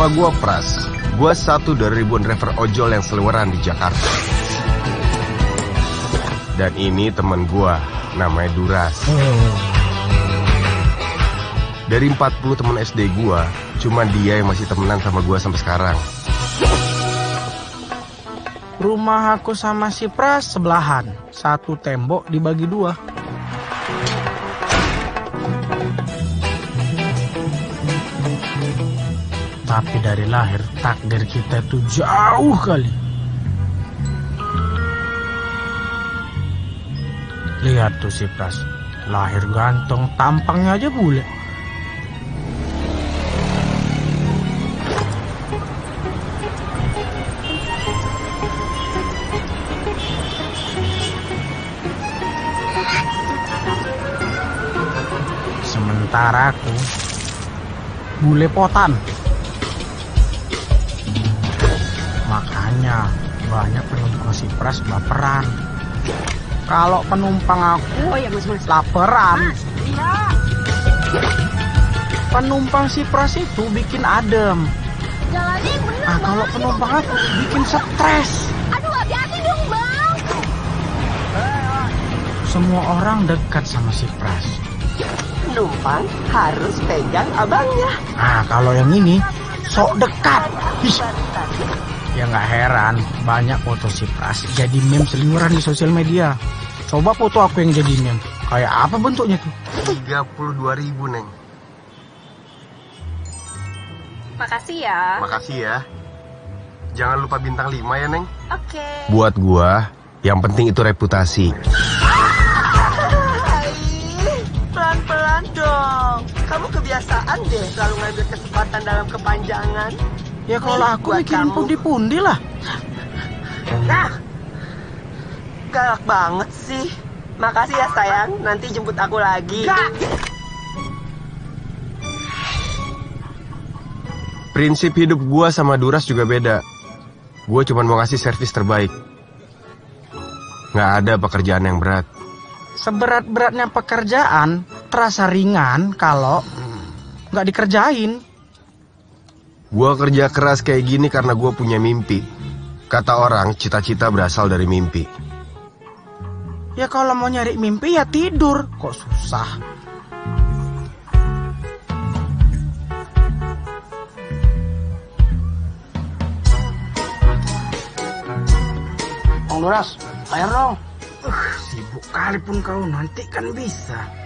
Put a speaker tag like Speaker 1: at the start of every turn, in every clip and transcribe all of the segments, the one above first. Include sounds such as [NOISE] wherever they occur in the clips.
Speaker 1: Nama gua Pras. Gua satu dari ribuan driver ojol yang seliweran di Jakarta. Dan ini temen gua, namanya Duras. Dari 40 temen SD gua, cuma dia yang masih temenan sama gua sampai sekarang.
Speaker 2: Rumah aku sama si Pras sebelahan. Satu tembok dibagi dua. Tapi dari lahir takdir kita itu jauh kali. Lihat tuh si Pras. Lahir ganteng, tampangnya aja bule. Sementara aku bule potan. Makanya banyak penumpang si Pras baperan. Kalau penumpang aku
Speaker 3: Oh ya mas mas.
Speaker 2: laperan.
Speaker 3: Iya.
Speaker 2: Penumpang si Pras itu bikin adem.
Speaker 3: Bener
Speaker 2: Nah, kalau penumpang aku bikin stres.
Speaker 3: Aduh hati-hati dong bang.
Speaker 2: Semua orang dekat sama si Pras.
Speaker 4: Penumpang harus pegang abangnya.
Speaker 2: Nah, kalau yang ini sok dekat. Ih, Ya nggak heran, banyak foto si Pras jadi meme seliweran di sosial media. Coba foto aku yang jadi meme. Kayak apa bentuknya tuh?
Speaker 1: 32 ribu, Neng.
Speaker 3: Makasih ya.
Speaker 1: Makasih ya. Jangan lupa bintang 5 ya, Neng.
Speaker 3: Oke.
Speaker 1: Buat gua, yang penting itu reputasi.
Speaker 4: Pelan-pelan dong. Kamu kebiasaan deh selalu ngambil kesempatan dalam kepanjangan.
Speaker 2: Ya kalau aku
Speaker 4: kamu.
Speaker 2: pundi-pundi lah.
Speaker 4: Nah, galak banget sih. Makasih ya sayang, nanti jemput aku lagi.
Speaker 1: Prinsip hidup gua sama Duras juga beda. Gua cuma mau ngasih servis terbaik. Nggak ada pekerjaan yang berat.
Speaker 2: Seberat-beratnya pekerjaan terasa ringan kalau nggak dikerjain.
Speaker 1: Gua kerja keras kayak gini karena gua punya mimpi. Kata orang, cita-cita berasal dari mimpi.
Speaker 2: Ya kalau mau nyari mimpi ya tidur. Kok susah?
Speaker 5: Bang Duras, air dong.
Speaker 2: Uh, sibuk kali pun kau nanti kan bisa.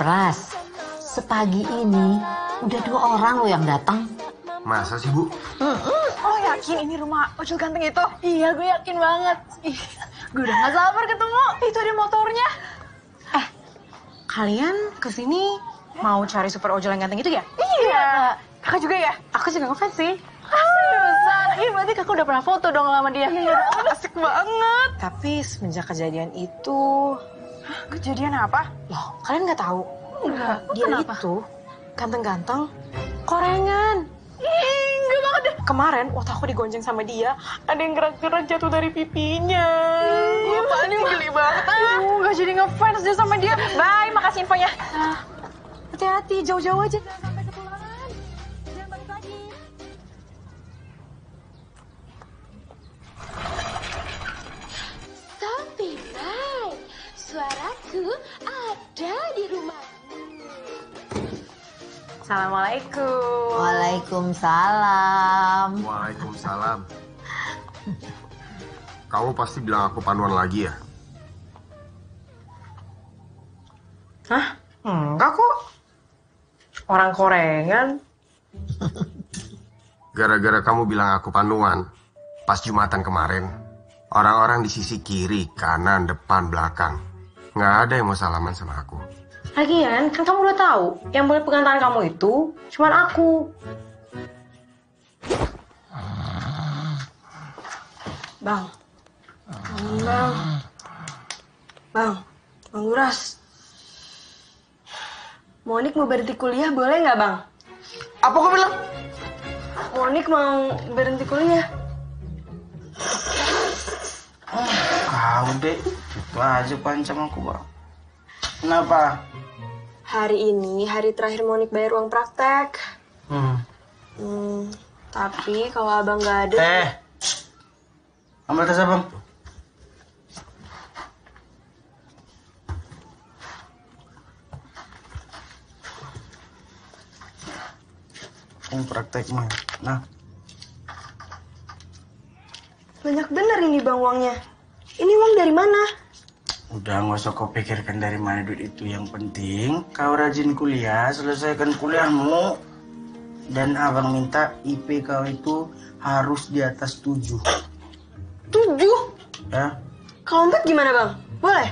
Speaker 6: Pras, sepagi ini udah dua orang lo yang datang.
Speaker 1: Masa sih, Bu?
Speaker 3: Oh yakin ini rumah ojol ganteng itu? Iya gue yakin banget. Ih, gue udah gak sabar ketemu. Itu ada motornya.
Speaker 6: Eh, Kalian ke sini mau cari super ojol yang ganteng itu ya?
Speaker 3: Iya. Kakak juga ya?
Speaker 6: Aku juga ngefans sih.
Speaker 3: Seriusan? Iya berarti kakak udah pernah foto dong sama dia. Iya. [LAUGHS] Asik banget.
Speaker 6: Tapi semenjak kejadian itu,
Speaker 3: Hah, kejadian apa?
Speaker 6: loh kalian nggak tahu?
Speaker 3: Enggak.
Speaker 6: Dia
Speaker 3: Kenapa?
Speaker 6: itu ganteng-ganteng, korengan.
Speaker 3: Ih, enggak banget deh.
Speaker 6: Kemarin waktu aku digonceng sama dia, ada yang gerak-gerak jatuh dari pipinya.
Speaker 3: Iya, apaan nih geli banget. Ah, gak jadi ngefans dia sama dia. Bye, makasih infonya.
Speaker 6: Nah, hati-hati, jauh-jauh aja. Jangan sampai ketularan. Jangan balik lagi.
Speaker 7: Tapi suaraku ada di rumahmu.
Speaker 6: Assalamualaikum.
Speaker 4: Waalaikumsalam.
Speaker 1: Waalaikumsalam. Kamu pasti bilang aku panuan lagi ya?
Speaker 6: Hah? Enggak kok. Orang korengan. [LAUGHS]
Speaker 1: Gara-gara kamu bilang aku panuan, pas Jumatan kemarin, orang-orang di sisi kiri, kanan, depan, belakang, nggak ada yang mau salaman sama aku.
Speaker 8: Lagian, kan kamu udah tahu, yang boleh pegang tangan kamu itu cuman aku. Bang. Bangun, Bang. Bang, Bang Duras. Monik mau berhenti kuliah boleh nggak, Bang?
Speaker 9: Apa kau bilang?
Speaker 8: Monik mau berhenti kuliah.
Speaker 9: Kau deh, itu aja pancam aku bang. Kenapa?
Speaker 8: Hari ini hari terakhir Monik bayar uang praktek.
Speaker 9: Hmm.
Speaker 8: Hmm, tapi kalau abang nggak ada,
Speaker 9: Eh, ambil tas abang. Yang praktek mah. Nah,
Speaker 8: banyak bener ini bang uangnya. Ini uang dari mana?
Speaker 9: Udah nggak usah kau pikirkan dari mana duit itu. Yang penting kau rajin kuliah, selesaikan kuliahmu. Dan abang minta IP kau itu harus di atas 7.
Speaker 8: Tujuh.
Speaker 9: Ya,
Speaker 8: Kalau empat gimana bang? Boleh?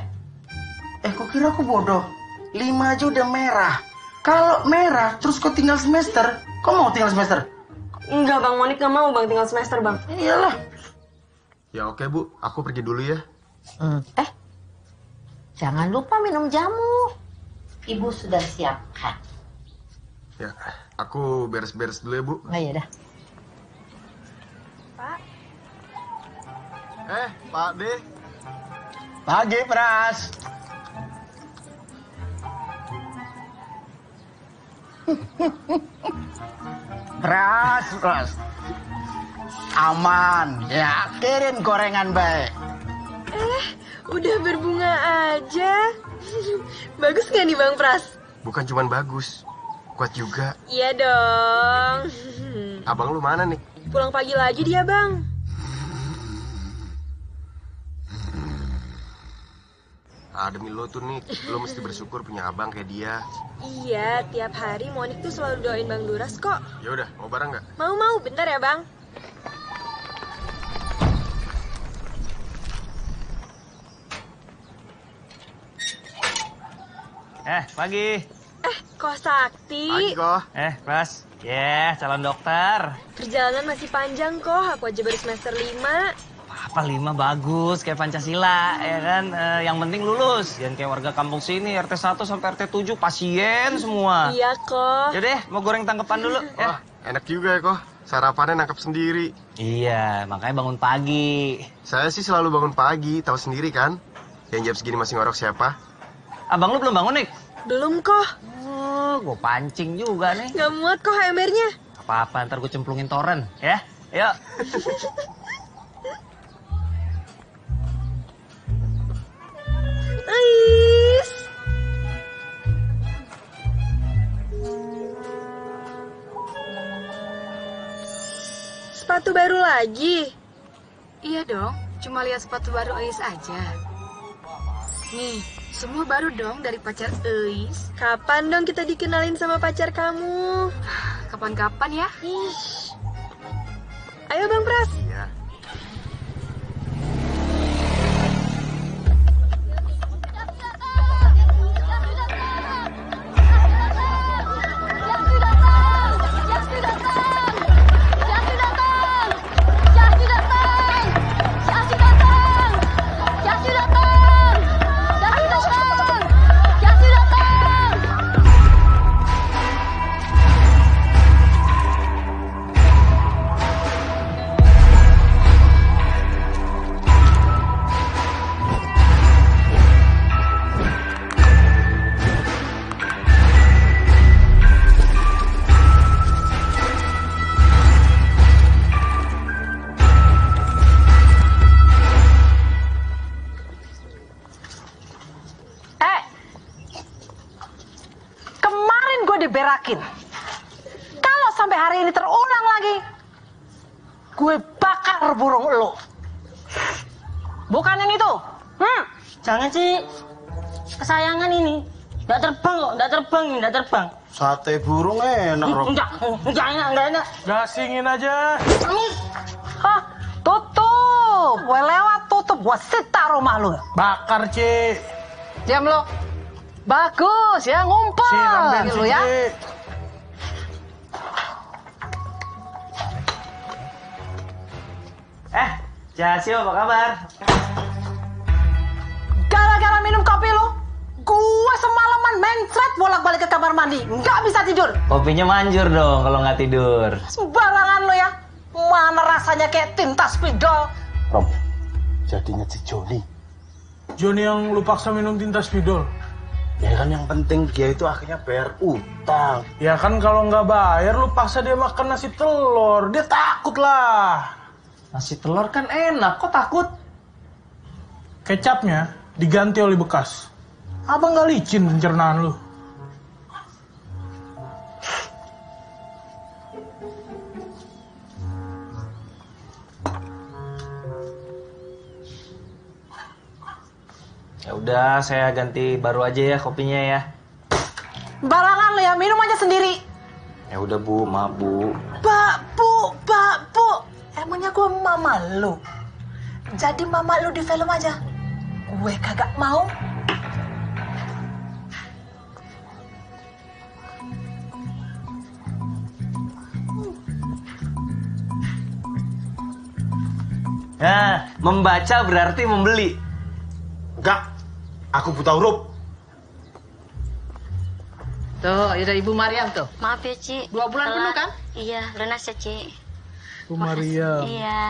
Speaker 9: Eh, kok kira aku bodoh? Lima aja udah merah. Kalau merah, terus kau tinggal semester. Kau mau tinggal semester?
Speaker 8: Enggak bang, Monik nggak mau bang tinggal semester bang.
Speaker 9: Iyalah.
Speaker 1: Ya oke bu, aku pergi dulu ya.
Speaker 10: Hmm, eh, jangan lupa minum jamu. Ibu sudah siapkan.
Speaker 1: Ya, aku beres-beres dulu ya bu.
Speaker 10: Oh iya dah.
Speaker 1: Eh, Pak D.
Speaker 9: Pagi, Pras. [LAUGHS] Pras, Pras. Aman, ya. Kirim gorengan baik.
Speaker 8: Udah berbunga aja. Bagus nggak nih bang Pras?
Speaker 1: Bukan cuman bagus, kuat juga.
Speaker 8: Iya dong.
Speaker 1: Abang lu mana nih?
Speaker 8: Pulang pagi lagi dia bang.
Speaker 1: Ah, demi lo tuh nih, lo mesti bersyukur punya abang kayak dia.
Speaker 8: Iya, tiap hari Monik tuh selalu doain Bang Duras kok.
Speaker 1: Ya udah, mau bareng nggak?
Speaker 8: Mau-mau, bentar ya bang.
Speaker 11: Eh, pagi.
Speaker 8: Eh, kok sakti?
Speaker 1: Pagi kok.
Speaker 11: Eh, Pras. Ya, calon dokter.
Speaker 8: Perjalanan masih panjang kok, aku aja baru semester 5.
Speaker 11: Apa lima bagus kayak Pancasila, ya kan? Eh, yang penting lulus. Jangan kayak warga kampung sini RT 1 sampai RT 7 pasien semua.
Speaker 8: Iya kok.
Speaker 11: Yaudah, mau goreng tangkepan dulu ya.
Speaker 1: Wah, enak juga ya kok. Sarapannya nangkep sendiri.
Speaker 11: Iya, makanya bangun pagi.
Speaker 1: Saya sih selalu bangun pagi, tahu sendiri kan? Yang jam segini masih ngorok siapa?
Speaker 11: Abang lu belum bangun, Nik?
Speaker 8: Belum kok.
Speaker 11: Oh, gue pancing juga nih.
Speaker 8: Nggak muat kok HMR-nya.
Speaker 11: Apa-apa, ntar gue cemplungin toren, ya? Yuk.
Speaker 8: Ais. Sepatu baru lagi?
Speaker 12: Iya dong, cuma lihat sepatu baru Eis aja. Nih, semua baru dong dari pacar Eis.
Speaker 8: Kapan dong kita dikenalin sama pacar kamu? [SIGHS]
Speaker 12: Kapan-kapan ya?
Speaker 8: Ayo Bang Pras.
Speaker 9: Gasingin aja.
Speaker 10: hah, tutup. Gue lewat tutup, gue sita rumah lu.
Speaker 9: Bakar, Ci.
Speaker 10: Diam lo.
Speaker 3: Bagus ya, ngumpul
Speaker 13: Siram bensin,
Speaker 3: lu ya.
Speaker 13: Ci.
Speaker 11: Eh, Jasio apa kabar?
Speaker 3: Gara-gara minum kopi lu, gua semalaman mencret bolak-balik ke kamar mandi. Nggak bisa tidur.
Speaker 11: Kopinya manjur dong kalau nggak tidur.
Speaker 3: Sembarangan lu ya. Mana rasanya kayak tinta spidol.
Speaker 14: Rom, jadinya si Joni.
Speaker 13: Joni yang lu paksa minum tinta spidol.
Speaker 14: Ya kan yang penting dia itu akhirnya bayar utang.
Speaker 13: Ya kan kalau nggak bayar lu paksa dia makan nasi telur. Dia takut lah.
Speaker 11: Nasi telur kan enak, kok takut?
Speaker 13: Kecapnya diganti oli bekas. Abang nggak licin pencernaan lu.
Speaker 11: Ya udah, saya ganti baru aja ya kopinya ya.
Speaker 3: Barangan lu ya, minum aja sendiri.
Speaker 11: Ya udah Bu, maaf Bu.
Speaker 3: Pak Bu, Pak Bu. Emangnya gue mama lu? Jadi mama lu di film aja. Gue kagak mau.
Speaker 11: Nah, membaca berarti membeli.
Speaker 14: Enggak, aku buta huruf.
Speaker 3: Tuh, ada Ibu Mariam tuh.
Speaker 15: Maaf ya, Ci.
Speaker 3: Dua bulan penuh kan?
Speaker 15: Iya, lunas ya, Ci.
Speaker 13: Bu Maria.
Speaker 15: Iya.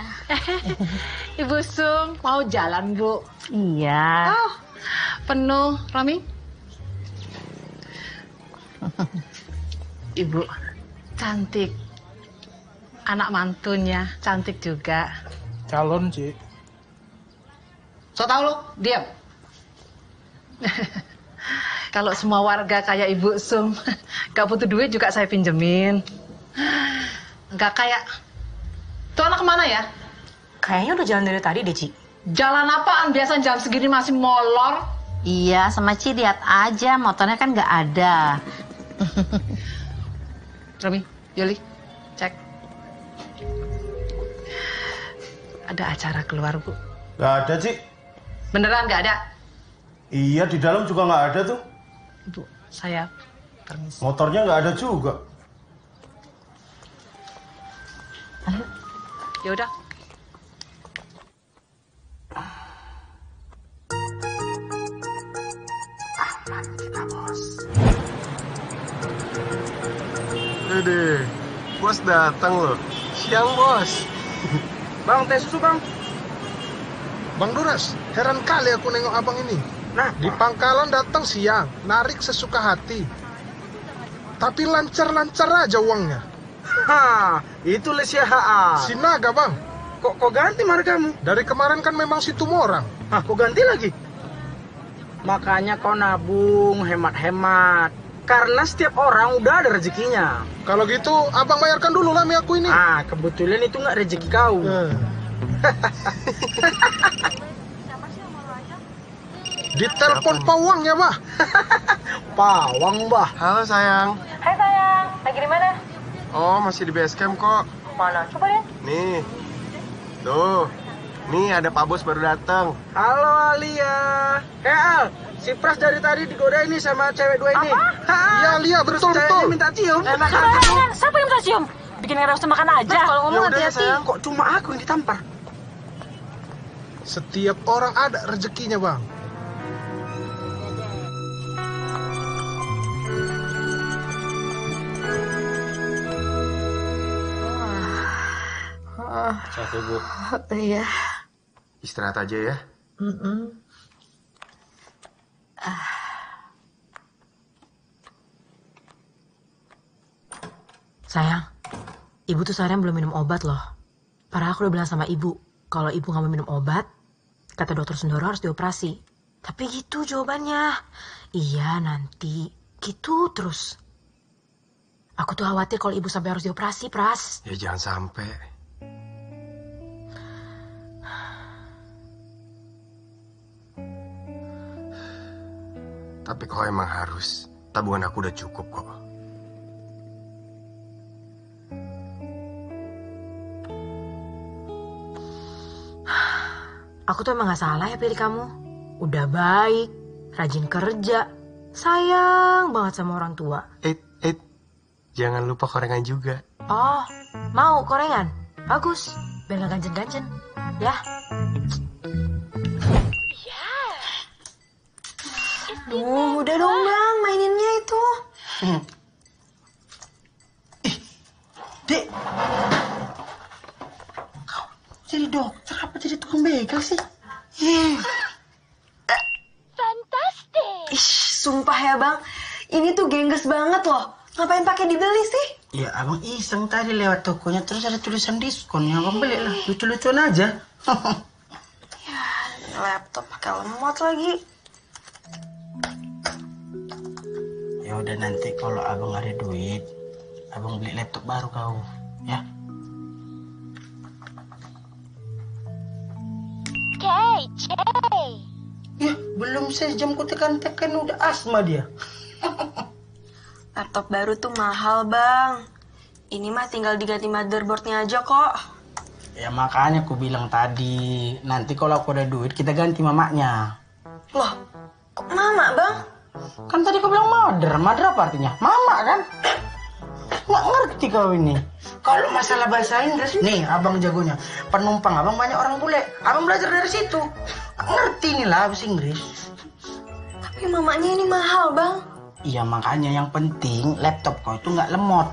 Speaker 15: [LAUGHS]
Speaker 6: Ibu Sum, mau jalan, Bu?
Speaker 3: Iya.
Speaker 6: Oh, penuh. Rami? [LAUGHS] Ibu, cantik. Anak mantunya, cantik juga.
Speaker 13: Calon, Ci.
Speaker 3: So tau lu, diam. [LAUGHS]
Speaker 6: Kalau semua warga kayak Ibu Sum, [LAUGHS] gak butuh duit juga saya pinjemin. Gak kayak... Tuh anak ke mana ya?
Speaker 16: Kayaknya udah jalan dari tadi deh, Ci.
Speaker 6: Jalan apaan? Biasa jam segini masih molor.
Speaker 3: Iya, sama Ci lihat aja, motornya kan nggak ada. [LAUGHS]
Speaker 6: Rami, Yoli, Ada acara keluar, Bu.
Speaker 14: Gak ada, Ci.
Speaker 6: Beneran nggak ada?
Speaker 14: Iya, di dalam juga nggak ada tuh.
Speaker 6: Bu, saya permisi.
Speaker 14: Motornya nggak ada juga.
Speaker 6: Ya udah.
Speaker 1: Dede, bos datang loh. Siang bos.
Speaker 13: Bang, teh susu, Bang. Bang Duras, heran kali aku nengok abang ini. Nah, di pangkalan datang siang, narik sesuka hati. Tapi lancar-lancar aja uangnya.
Speaker 2: Ha, itu Lesia HA.
Speaker 13: Si Naga, Bang.
Speaker 2: Kok kok ganti margamu?
Speaker 13: Dari kemarin kan memang si Tumorang.
Speaker 2: Hah, kok ganti lagi? Makanya kau nabung, hemat-hemat. Karena setiap orang udah ada rezekinya.
Speaker 13: Kalau gitu, abang bayarkan dulu lah mi aku ini.
Speaker 2: Ah, kebetulan itu nggak rezeki kau.
Speaker 13: Eh. [LAUGHS] Ditelepon pawang ya, Bah. [LAUGHS]
Speaker 2: Pawang, Bah.
Speaker 1: Halo sayang.
Speaker 16: Hai sayang, lagi di mana?
Speaker 1: Oh, masih di base camp kok.
Speaker 16: Mana? Coba deh.
Speaker 1: Nih. Tuh. Nih ada Pak Bos baru datang.
Speaker 2: Halo Alia. Eh Al, si Pras dari tadi digoda ini sama cewek dua ini.
Speaker 16: Apa?
Speaker 13: Iya, Lia, betul,
Speaker 2: Ceweknya
Speaker 13: betul.
Speaker 2: minta cium.
Speaker 1: Enak kan?
Speaker 16: Siapa yang minta cium? Bikin eros makan aja.
Speaker 2: Kalau ngomong hati-hati. Kok cuma aku yang ditampar?
Speaker 13: Setiap orang ada rezekinya, Bang.
Speaker 1: Capek, Bu.
Speaker 16: Iya.
Speaker 1: Istirahat aja ya.
Speaker 16: Sayang, ibu tuh seharian belum minum obat loh. Padahal aku udah bilang sama ibu, kalau ibu nggak mau minum obat, kata dokter Sundoro harus dioperasi. Tapi gitu jawabannya. Iya nanti, gitu terus. Aku tuh khawatir kalau ibu sampai harus dioperasi, Pras.
Speaker 1: Ya jangan sampai. Tapi kalau emang harus, tabungan aku udah cukup kok.
Speaker 16: Aku tuh emang gak salah ya pilih kamu. Udah baik, rajin kerja,
Speaker 17: Sayang banget sama orang tua.
Speaker 1: Eh, eh, jangan lupa korengan juga.
Speaker 17: Oh, mau korengan? Bagus, biar gak ganjen-ganjen. Ya. Duh, udah dong bang, maininnya itu.
Speaker 9: Dek, kau jadi dokter apa jadi tukang begal sih?
Speaker 7: Fantastic.
Speaker 17: Ih, sumpah ya bang, ini tuh gengges banget loh. Ngapain pakai dibeli sih?
Speaker 9: Ya abang iseng tadi lewat tokonya terus ada tulisan diskon yang abang beli lah lucu-lucuan aja. [LAUGHS]
Speaker 17: Ya, laptop pakai lemot lagi.
Speaker 9: Ya udah nanti kalau abang ada duit, abang beli laptop baru kau, ya.
Speaker 7: KJ.
Speaker 9: Ya belum sejam ku tekan-tekan udah asma dia. [LAUGHS]
Speaker 17: Laptop baru tuh mahal bang. Ini mah tinggal diganti motherboardnya aja kok.
Speaker 9: Ya makanya aku bilang tadi, nanti kalau aku ada duit kita ganti mamaknya.
Speaker 17: Loh, kok mama bang?
Speaker 9: Kan tadi kau bilang mother, mother apa artinya? Mama kan? Nggak ngerti kau ini. Kalau masalah bahasa Inggris, nih abang jagonya. Penumpang abang banyak orang bule. Abang belajar dari situ. Ngerti nih lah bahasa Inggris.
Speaker 17: Tapi mamanya ini mahal bang.
Speaker 9: Iya makanya yang penting laptop kau itu nggak lemot.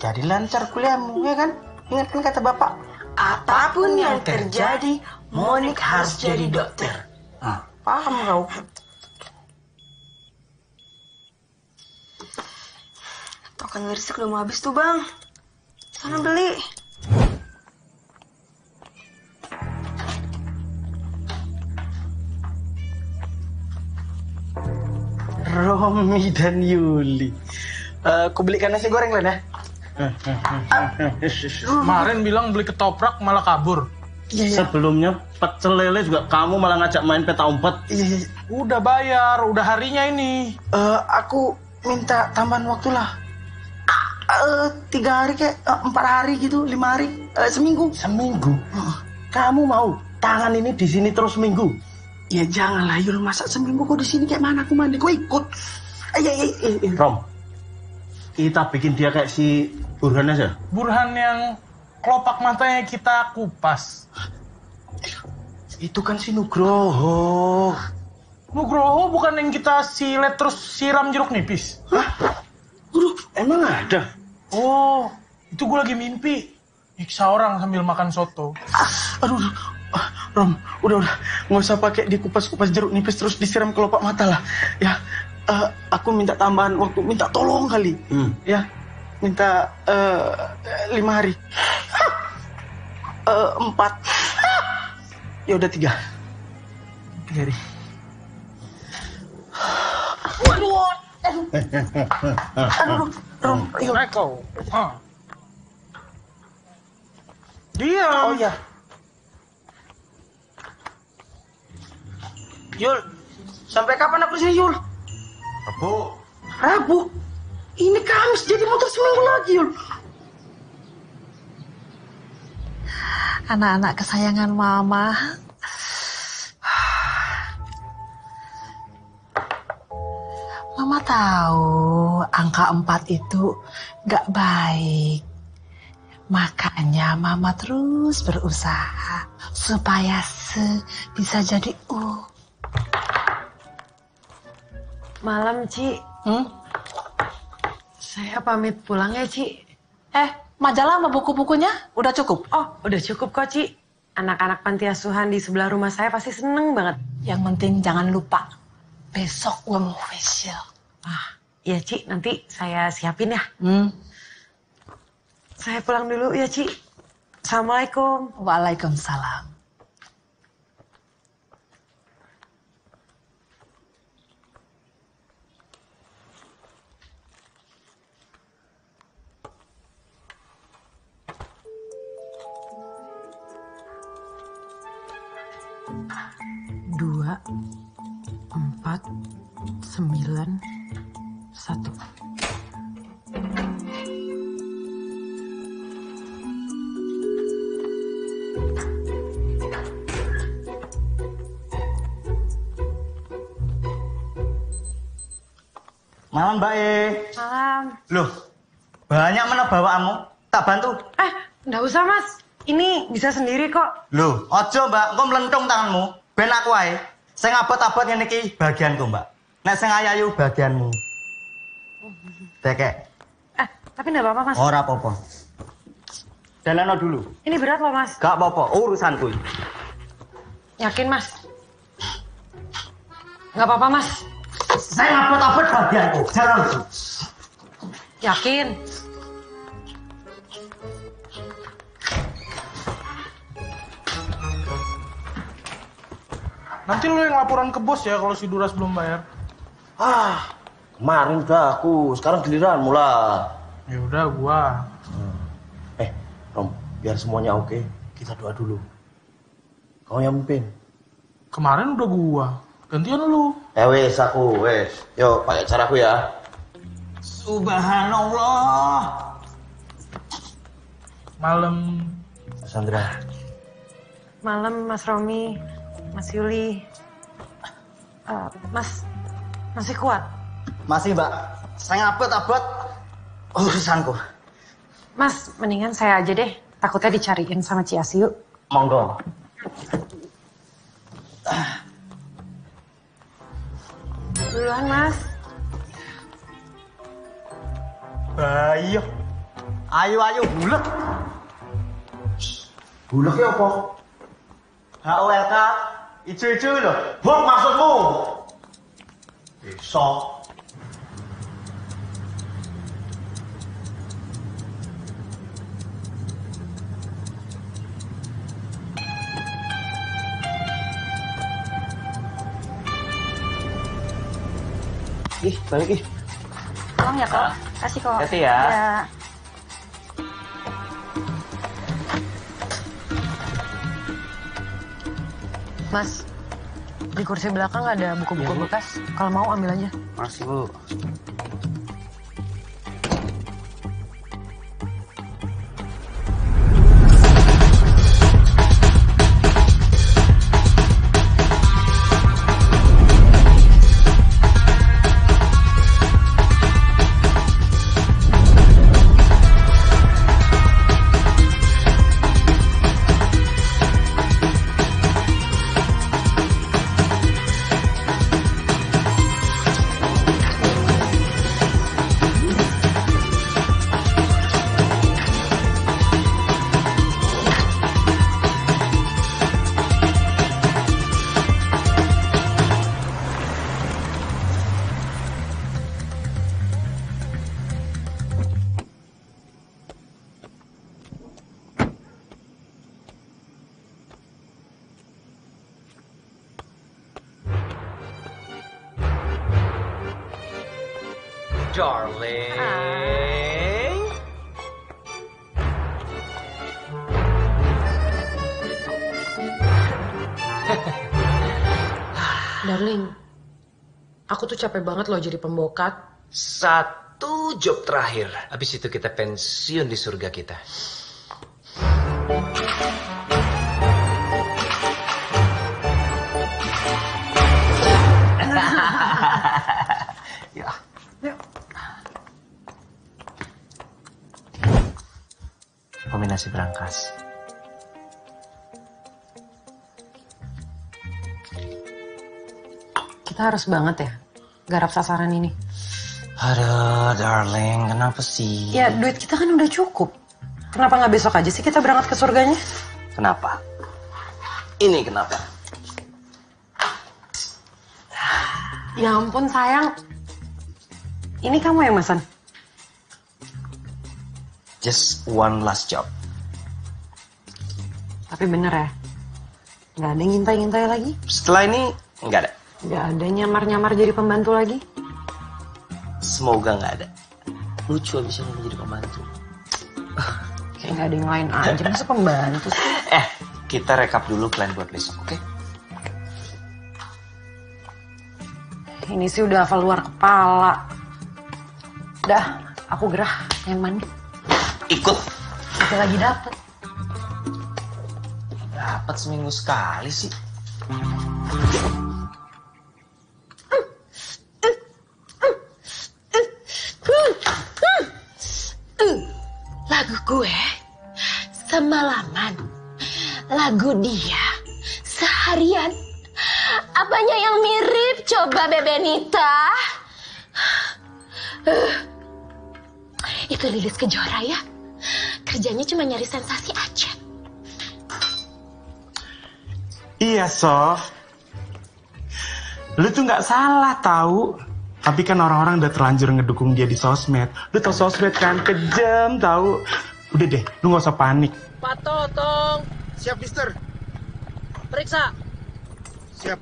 Speaker 9: Jadi lancar kuliahmu, ya kan? Ingat kan kata bapak?
Speaker 17: Apa pun yang terjadi, Monik harus jadi dokter.
Speaker 9: Nah, paham kau?
Speaker 17: Token listrik udah mau habis tuh bang. Sana beli.
Speaker 9: Romi dan Yuli. Eh, kau belikan nasi goreng lah ya?
Speaker 18: Kemarin bilang beli ketoprak malah kabur.
Speaker 14: Sebelumnya pecel lele juga kamu malah ngajak main peta umpet.
Speaker 9: Iya,
Speaker 18: Udah bayar, udah harinya ini.
Speaker 9: Eh, aku minta tambahan waktu lah. Eh, tiga hari kayak eh, empat hari gitu, lima hari, eh, seminggu.
Speaker 14: Seminggu. Kamu mau tangan ini di sini terus seminggu?
Speaker 9: Ya janganlah Yul masa seminggu kok di sini kayak mana aku mandi kok ikut. Eh.
Speaker 14: Rom, kita bikin dia kayak si Burhan aja.
Speaker 18: Burhan yang kelopak matanya kita kupas.
Speaker 9: Itu kan si Nugroho.
Speaker 18: Nugroho bukan yang kita silet terus siram jeruk nipis.
Speaker 9: Aduh,
Speaker 14: Emang ada?
Speaker 18: Oh, itu gue lagi mimpi. Nyiksa orang sambil makan soto.
Speaker 9: aduh, aduh. Ah, Rom, udah udah, nggak usah pakai dikupas-kupas jeruk nipis terus disiram kelopak mata lah. Ya, eh, aku minta tambahan waktu, minta tolong kali.
Speaker 14: Hmm.
Speaker 9: Ya, minta eh, lima hari. Eh, empat. Ya udah tiga. Tiga hari. Waduh, [LAUGHS] aduh, aduh, Rom, ayo.
Speaker 18: Eko. Ah. Diam.
Speaker 9: Oh ya. Yul, sampai kapan aku sini Yul?
Speaker 14: Abu,
Speaker 9: Rabu. Ini Kamis jadi motor seminggu lagi Yul.
Speaker 6: Anak-anak kesayangan mama. Mama tahu angka empat itu gak baik. Makanya mama terus berusaha supaya se bisa jadi U.
Speaker 19: Malam, Ci.
Speaker 6: Hmm?
Speaker 19: Saya pamit pulang ya, Ci.
Speaker 6: Eh, majalah sama buku-bukunya udah cukup?
Speaker 19: Oh, udah cukup kok, Ci. Anak-anak panti asuhan di sebelah rumah saya pasti seneng banget.
Speaker 6: Yang penting jangan lupa besok gue mau facial.
Speaker 19: Ah, ya, Ci. Nanti saya siapin ya.
Speaker 6: Hmm.
Speaker 19: Saya pulang dulu ya, Ci. Assalamualaikum.
Speaker 6: Waalaikumsalam.
Speaker 17: Dua, empat, sembilan, satu.
Speaker 20: Malam Mbak E.
Speaker 19: Malam.
Speaker 20: Loh, banyak mana bawaanmu? Tak bantu.
Speaker 19: Eh, nggak usah mas. Ini bisa sendiri kok.
Speaker 20: Loh, ojo Mbak, kok melentung tanganmu. Ben aku ae. Sing abot-abot ngene iki bagianku, Mbak. Nek sing ayu bagianmu. Tekek.
Speaker 19: Eh, tapi nggak apa-apa mas.
Speaker 20: Ora apa-apa. Dalano dulu.
Speaker 19: Ini berat loh mas.
Speaker 20: Gak apa-apa, urusanku.
Speaker 19: Yakin mas? Nggak apa-apa mas.
Speaker 20: Saya abot-abot bagianku. Jalan.
Speaker 19: Yakin?
Speaker 18: Nanti lu yang laporan ke bos ya kalau si Duras belum bayar.
Speaker 21: Ah, kemarin udah aku, sekarang giliran mula.
Speaker 18: Ya udah gua.
Speaker 21: Eh, Rom, biar semuanya oke, kita doa dulu. Kau yang mimpin.
Speaker 18: Kemarin udah gua. Gantian lu.
Speaker 21: Eh wes aku, wes. Yuk, pakai caraku ya.
Speaker 20: Subhanallah.
Speaker 18: Malam.
Speaker 21: Sandra.
Speaker 19: Malam Mas Romi, Mas Yuli. Eh, mas, masih kuat?
Speaker 20: Masih, Mbak. Saya abot-abot urusanku.
Speaker 19: Mas, mendingan saya aja deh. Takutnya dicariin sama Ciasi yuk.
Speaker 20: Monggo.
Speaker 19: Duluan mas.
Speaker 20: Ayo. Ayo ayo bulet.
Speaker 21: Buleknya apa?
Speaker 20: HOLK ijo-ijo lho. Bok maksudmu. Bisa.
Speaker 21: Ih, balik ih.
Speaker 19: Tolong ya kok. Kasih kok.
Speaker 11: Hati ya.
Speaker 19: Ya. Mas, di kursi belakang ada buku-buku bekas. Kalau mau ambil aja.
Speaker 11: Makasih, Bu.
Speaker 22: Capek banget loh jadi pembokat.
Speaker 23: Satu job terakhir. Habis itu kita pensiun di surga kita.
Speaker 11: ya. Kombinasi berangkas.
Speaker 19: Kita harus banget ya garap sasaran ini.
Speaker 11: Aduh, darling, kenapa sih?
Speaker 19: Ya duit kita kan udah cukup. Kenapa nggak besok aja sih kita berangkat ke surganya?
Speaker 11: Kenapa? Ini kenapa?
Speaker 19: Ya ampun sayang. Ini kamu yang pesan?
Speaker 11: Just one last job.
Speaker 19: Tapi bener ya? Nggak ada yang ngintai-ngintai lagi?
Speaker 11: Setelah ini, nggak ada.
Speaker 19: Nggak ada nyamar-nyamar jadi pembantu lagi?
Speaker 11: Semoga nggak ada. Lucu abis ini menjadi pembantu.
Speaker 19: Kayak nggak ada yang lain aja, masa pembantu sih? [LAUGHS]
Speaker 11: Eh, kita rekap dulu plan buat besok, oke?
Speaker 19: Ini sih udah hafal luar kepala. Udah, aku gerah, yang mandi.
Speaker 11: Ikut.
Speaker 19: Kita lagi dapet.
Speaker 11: Dapat seminggu sekali sih.
Speaker 7: Gue semalaman. Lagu dia seharian. Apanya yang mirip coba Bebenita? Uh, itu Lilis Kejora ya. Kerjanya cuma nyari sensasi aja.
Speaker 24: Iya, Sof. Lu tuh nggak salah tahu. Tapi kan orang-orang udah terlanjur ngedukung dia di sosmed. Lu tau sosmed kan kejam tahu. Udah deh, lu nggak usah panik.
Speaker 10: Pak Totong.
Speaker 25: Siap, Mister.
Speaker 10: Periksa.
Speaker 25: Siap.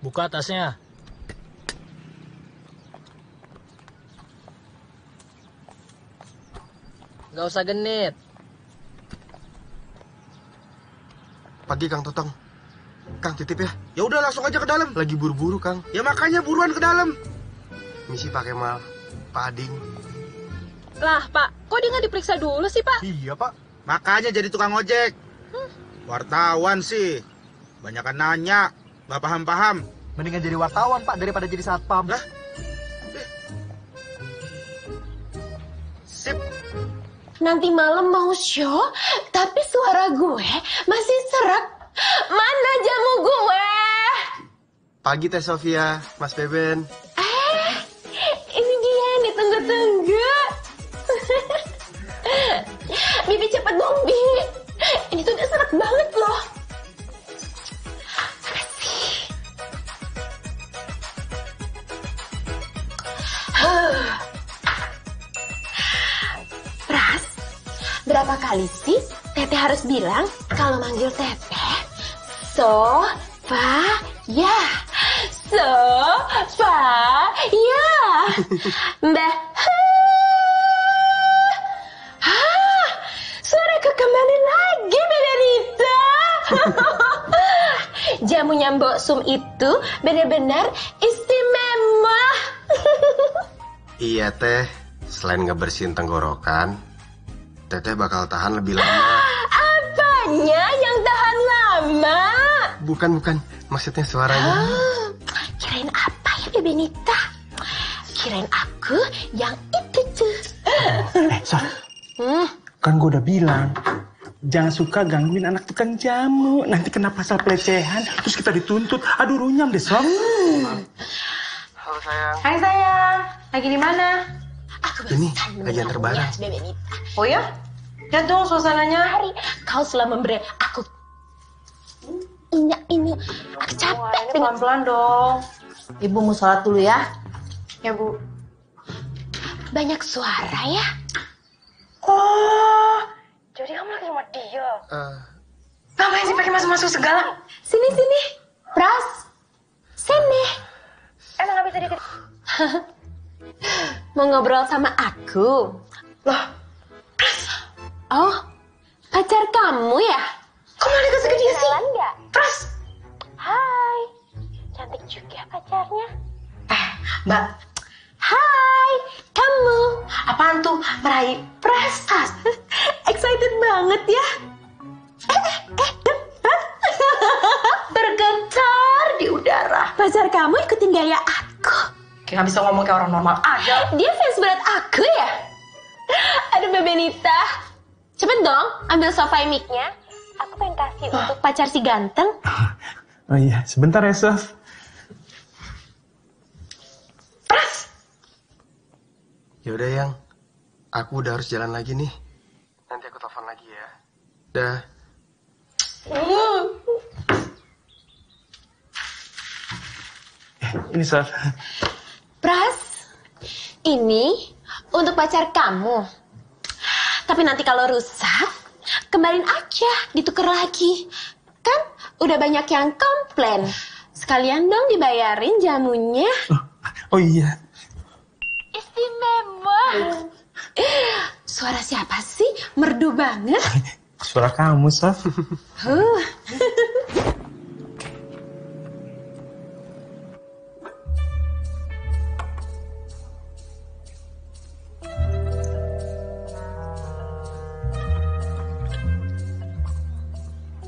Speaker 10: Buka tasnya. Gak usah genit.
Speaker 1: Pagi Kang Totong. Kang titip ya.
Speaker 25: Ya udah langsung aja ke dalam.
Speaker 1: Lagi buru-buru Kang.
Speaker 25: Ya makanya buruan ke dalam.
Speaker 1: Misi pakai mal. Pak Ading.
Speaker 8: Lah, Pak, kok dia nggak diperiksa dulu sih, Pak?
Speaker 25: Iya, Pak. Makanya jadi tukang ojek. Wartawan sih. Banyakan nanya. Gak paham-paham.
Speaker 20: Mendingan jadi wartawan, Pak, daripada jadi satpam.
Speaker 25: Lah? Sip.
Speaker 7: Nanti malam mau show, tapi suara gue masih serak. Mana jamu gue?
Speaker 1: Pagi Teh Sofia, Mas Beben.
Speaker 7: Eh, ini dia yang ditunggu-tunggu. Bibi cepet dong, Bi. Ini tuh udah serak banget loh. Pras, berapa kali sih Teteh harus bilang kalau manggil Teteh? So, fa, ya. So, fa, ya. [LAUGHS] Mbah. Hah, suara kembali lagi, Benedita. [LAUGHS] Jamunya Mbok Sum itu benar-benar istimewa. [LAUGHS]
Speaker 1: Iya Teh, selain ngebersihin tenggorokan, Teteh bakal tahan lebih lama. [GASPS]
Speaker 7: Apanya yang tahan lama?
Speaker 1: Bukan, bukan. Maksudnya suaranya.
Speaker 7: Oh, kirain apa ya Bebenita? Kirain aku yang itu tuh.
Speaker 24: Eh, Sof,
Speaker 7: Hmm,
Speaker 24: kan gue udah bilang. Jangan suka gangguin anak tukang jamu. Nanti kena pasal pelecehan, terus kita dituntut. Aduh, runyam deh, Sof.
Speaker 1: Halo sayang.
Speaker 19: Hai sayang, lagi di mana?
Speaker 1: Ini lagi antar barang.
Speaker 7: Bebenita.
Speaker 19: Oh ya? Lihat dong suasananya.
Speaker 7: Hari kau selalu memberi aku ini ini aku capek
Speaker 19: Ini pelan-pelan dong. Ibu mau sholat dulu ya. Ya bu.
Speaker 7: banyak suara ya.
Speaker 19: Oh, jadi kamu lagi sama dia?
Speaker 1: Eh,
Speaker 19: Ngapain sih pakai masuk-masuk segala?
Speaker 7: Sini sini, Pras, sini.
Speaker 19: Emang gak bisa dikit? [LAUGHS]
Speaker 7: Mau ngobrol sama aku?
Speaker 19: Loh,
Speaker 7: Oh, pacar kamu ya?
Speaker 19: kok malah dikasih ke dia sih?
Speaker 7: Nggak?
Speaker 19: Pras,
Speaker 7: Hai, cantik juga pacarnya.
Speaker 19: eh mbak,
Speaker 7: Hai, kamu.
Speaker 19: apaan tuh meraih Pras? [LAUGHS]
Speaker 7: Excited banget ya? Eh, eh, eh, debat. [LAUGHS] Bergetar di udara. Pacar kamu ikutin gaya aku.
Speaker 19: Kayak gak bisa ngomong kayak orang normal aja.
Speaker 7: Dia fans berat aku ya? [LAUGHS] Aduh Bebenita. Cepet dong, ambil sofa mic-nya. Aku pengen kasih untuk pacar si ganteng. [LAUGHS]
Speaker 24: Oh iya, sebentar ya, Sof.
Speaker 1: Yaudah yang, aku udah harus jalan lagi nih. Nanti aku telepon lagi ya. Dah.
Speaker 24: Ini, Sof.
Speaker 7: Pras, ini untuk pacar kamu. Tapi nanti kalau rusak, kembaliin aja, ditukar lagi. Kan udah banyak yang komplain. Sekalian dong dibayarin jamunya.
Speaker 24: Oh iya,
Speaker 7: Istimewa. Suara siapa sih? Merdu banget.
Speaker 24: suara kamu, Sof.
Speaker 7: Huh.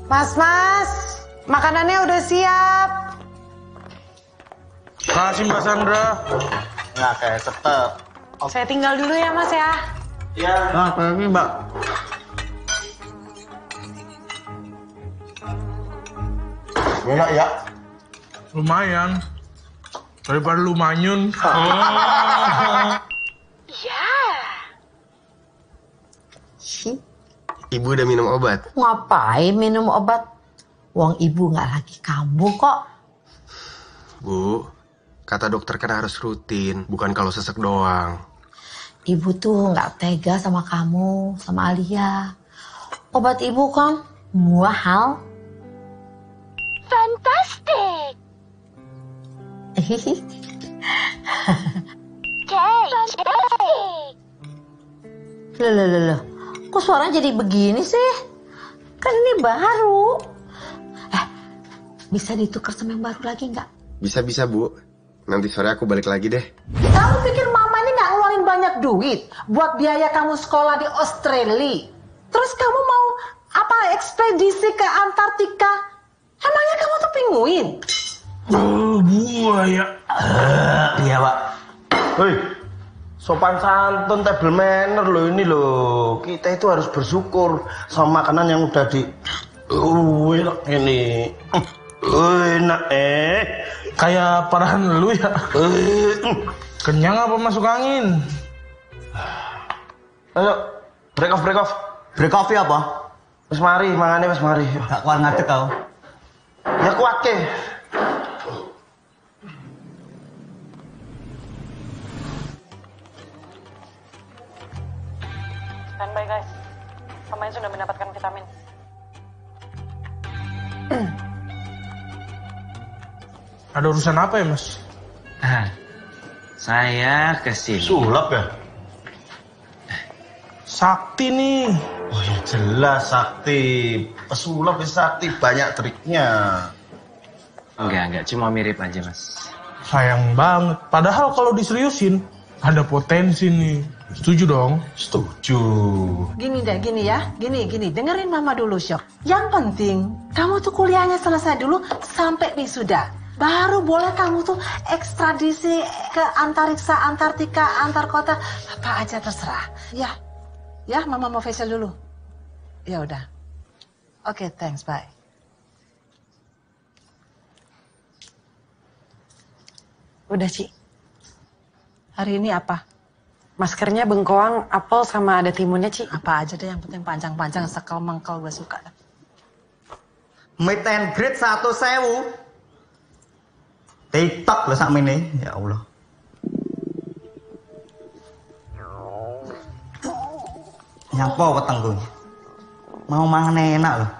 Speaker 3: Mas, mas, makanannya udah siap.
Speaker 24: Makasih, Mbak Sandra.
Speaker 20: Nggak kayak tetep.
Speaker 19: Saya tinggal dulu ya Mas ya.
Speaker 18: Ya.
Speaker 20: Nah, pagi mbak.
Speaker 21: Enak ya?
Speaker 18: Lumayan. Daripada lu manyun. [LAUGHS]
Speaker 1: Ibu udah minum obat.
Speaker 6: Ngapain minum obat? Wong ibu nggak lagi kambuh kok.
Speaker 1: Bu, kata dokter kan harus rutin, bukan kalau sesek doang.
Speaker 6: Ibu tuh nggak tega sama kamu, sama Alia. Obat ibu kan mahal.
Speaker 7: Fantastic. [LAUGHS] Cake. Fantastic.
Speaker 6: Loh, loh, loh, loh. Kok suaranya jadi begini sih? Kan ini baru. Eh, bisa ditukar sama yang baru lagi nggak?
Speaker 1: Bisa-bisa, Bu. Nanti sore aku balik lagi deh.
Speaker 6: Kamu pikir mama ini nggak ngeluarin banyak duit buat biaya kamu sekolah di Australia? Terus kamu mau apa ekspedisi ke Antartika? Emangnya kamu tuh pinguin?
Speaker 18: Oh, buaya.
Speaker 20: Iya pak.
Speaker 21: Hei, sopan santun table manner loh ini loh. Kita itu harus bersyukur sama makanan yang udah di... Uh, enak ini. Uh, enak eh.
Speaker 18: Kayak parahan lu ya. Kenyang apa masuk angin?
Speaker 21: Ayo, break off, break off.
Speaker 20: Break off ya apa?
Speaker 21: Wes mari, mangane wes mari.
Speaker 20: Gak kuat ngadek kau.
Speaker 21: Ya kuat ke.
Speaker 19: Standby guys. Pemain sudah mendapatkan vitamin. [CLEARS THROAT]
Speaker 18: Ada urusan apa ya, Mas?
Speaker 11: Ah, saya ke sini.
Speaker 21: Sulap ya?
Speaker 18: Sakti nih.
Speaker 21: Oh ya jelas sakti. Pesulap ya sakti banyak triknya.
Speaker 11: Enggak, enggak. Cuma mirip aja, Mas.
Speaker 18: Sayang banget. Padahal kalau diseriusin, ada potensi nih. Setuju dong?
Speaker 21: Setuju.
Speaker 6: Gini deh, gini ya, gini, gini. Dengerin mama dulu, Syok. Yang penting, kamu tuh kuliahnya selesai dulu sampai wisuda. Baru boleh kamu tuh ekstradisi ke antariksa, antartika, antar kota, apa aja terserah. Ya, ya, mama mau facial dulu. Ya udah. Oke, thanks, bye.
Speaker 19: Udah, Ci.
Speaker 6: Hari ini apa?
Speaker 19: Maskernya bengkoang, apel sama ada timunnya, Ci.
Speaker 6: Apa aja deh yang penting panjang-panjang, sekel mengkel gue suka.
Speaker 20: Meet and greet satu sewu. TikTok loh sak ini. Ya Allah. Nyapa weteng ku. Mau mangan enak loh.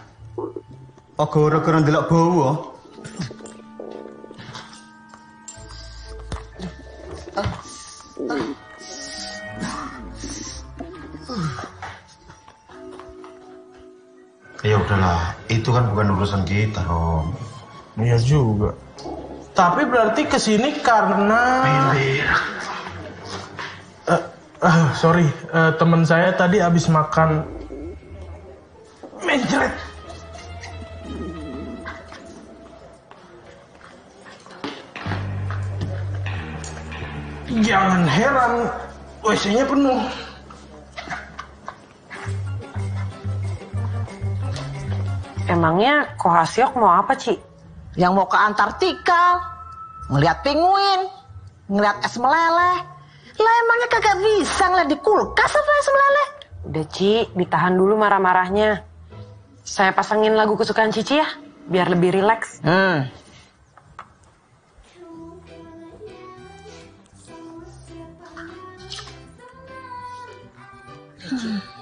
Speaker 20: Kok gara-gara ndelok bau. oh.
Speaker 21: Ya udahlah, itu kan bukan urusan kita, Rom.
Speaker 18: Iya juga. Tapi berarti ke sini karena... Eh, eh, sorry, eh, teman saya tadi habis makan mencret. Jangan heran, WC-nya penuh.
Speaker 19: Emangnya Kohasiok mau apa, Ci?
Speaker 6: Yang mau ke Antartika, ngeliat pinguin, ngeliat es meleleh. Lah emangnya kagak bisa ngeliat di kulkas apa es meleleh?
Speaker 19: Udah, Ci, ditahan dulu marah-marahnya. Saya pasangin lagu kesukaan Cici ya, biar lebih rileks.
Speaker 6: Hmm.
Speaker 19: Ci,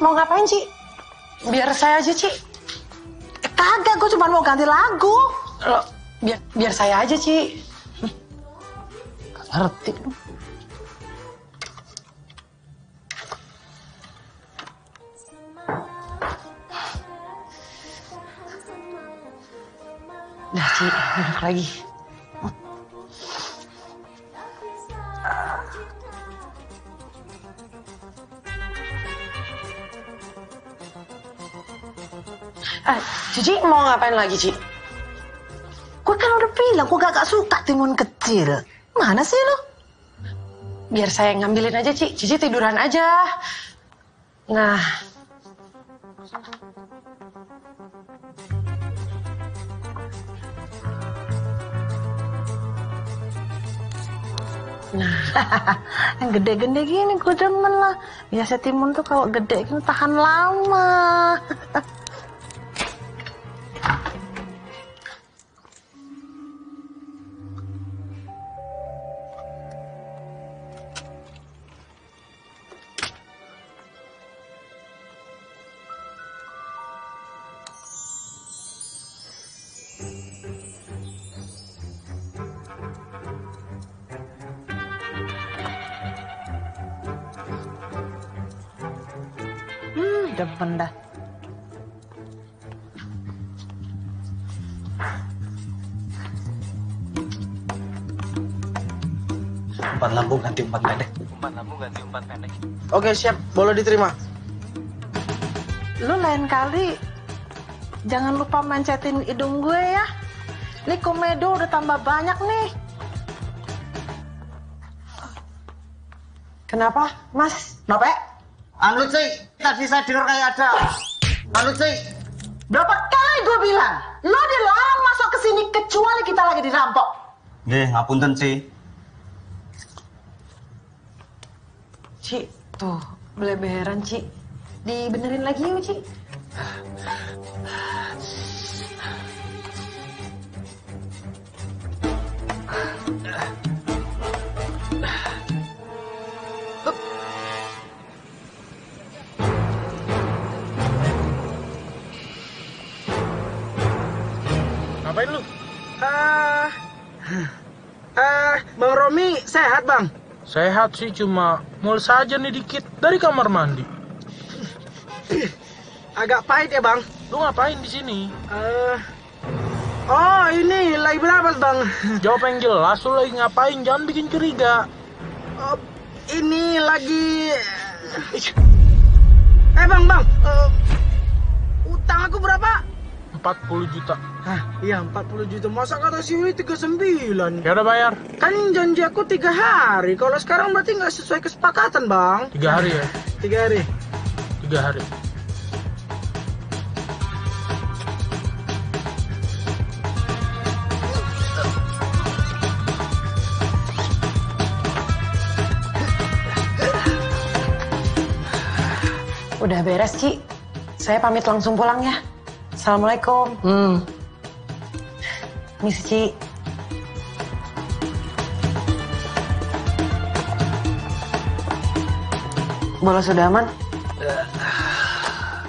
Speaker 19: mau ngapain Ci? Biar saya aja Ci.
Speaker 6: Eh, kagak, gue cuma mau ganti lagu.
Speaker 19: Loh, biar, biar saya aja Ci.
Speaker 6: Gak ngerti lu.
Speaker 19: Nah, Ci, lagi. Ah, Cici mau ngapain lagi, Ci?
Speaker 6: Gue kan udah bilang, gue gak, gak suka timun kecil. Mana sih lu?
Speaker 19: Biar saya ngambilin aja, Ci. Cici tiduran aja. Nah.
Speaker 6: Nah, [LAUGHS] yang gede-gede gini gue demen lah. Biasa timun tuh kalau gede kan tahan lama. [LAUGHS] Demen dah.
Speaker 20: Umpan lambung ganti umpan pendek.
Speaker 11: Umpan lambung ganti umpan pendek.
Speaker 2: Oke siap, boleh diterima.
Speaker 6: Lu lain kali jangan lupa mancetin hidung gue ya. Nih komedo udah tambah banyak nih.
Speaker 19: Kenapa, Mas?
Speaker 2: Kenapa? Anu sih, tadi saya dengar kayak ada. Anu sih,
Speaker 6: Berapa kali gue bilang, lo dilarang masuk ke sini kecuali kita lagi dirampok.
Speaker 20: Nggih, ngapunten sih.
Speaker 19: Ci, tuh, beleberan, Ci. Dibenerin lagi yuk, Ci.
Speaker 18: Ngapain lu?
Speaker 2: Ah, ah, Bang Romi sehat bang?
Speaker 18: Sehat sih cuma mules saja nih dikit dari kamar mandi.
Speaker 2: Agak pahit ya bang?
Speaker 18: Lu ngapain di sini?
Speaker 2: Eh, oh ini lagi berapa bang?
Speaker 18: Jawab yang jelas, lu lagi ngapain? Jangan bikin curiga.
Speaker 2: Oh, ini lagi. Eh bang bang, eh, utang aku berapa?
Speaker 18: 40 juta.
Speaker 2: Hah, iya 40 juta. Masa kata si Uli 39?
Speaker 18: Ya udah bayar.
Speaker 2: Kan janji aku tiga hari. Kalau sekarang berarti nggak sesuai kesepakatan bang.
Speaker 18: Tiga hari ya?
Speaker 2: Tiga hari.
Speaker 18: Tiga hari.
Speaker 19: Udah beres, Ci. Saya pamit langsung pulang ya. Assalamualaikum. Hmm. Miss Ci. Bola sudah aman?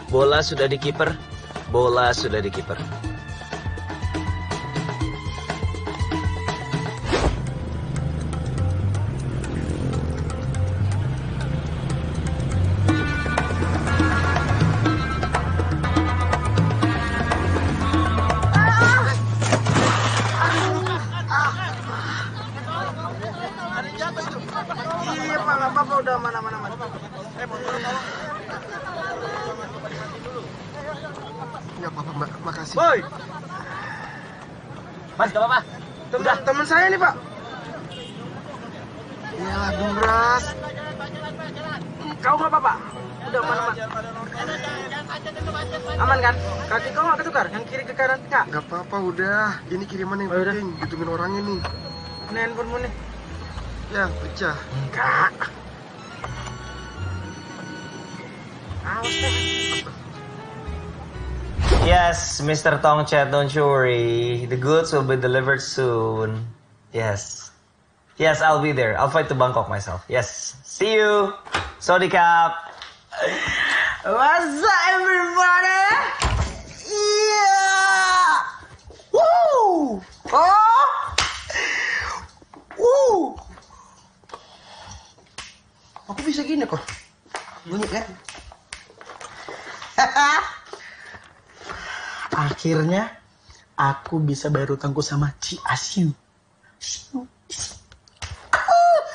Speaker 26: Bola sudah di kiper. Bola sudah di kiper.
Speaker 2: Iya pak, nggak apa-apa udah mana mana mana.
Speaker 1: Nggak apa-apa, Mbak. Makasih.
Speaker 2: Boy,
Speaker 11: Mas, gak apa-apa.
Speaker 2: teman teman saya nih pak.
Speaker 1: Ya, Duras.
Speaker 2: Kau nggak apa-apa? Udah mana mana. Aman kan? Kaki kau nggak ketukar? Yang kiri ke kanan nggak?
Speaker 1: Nggak apa-apa, udah. Ini kiriman yang penting. Hitungin orangnya nih.
Speaker 2: Ini handphonemu nih.
Speaker 1: Ya, pecah.
Speaker 2: Enggak.
Speaker 11: Yes, Mr. Tongchat, don't you worry. The goods will be delivered soon. Yes. Yes, I'll be there. I'll fly to Bangkok myself. Yes. See you. Sorry, Cap.
Speaker 2: What's up, everybody? Yeah! Woo! Oh! Woo!
Speaker 9: Aku bisa gini kok. Bunyi kan? [LAUGHS]
Speaker 2: Akhirnya
Speaker 9: aku bisa bayar utangku sama Ci Asiu.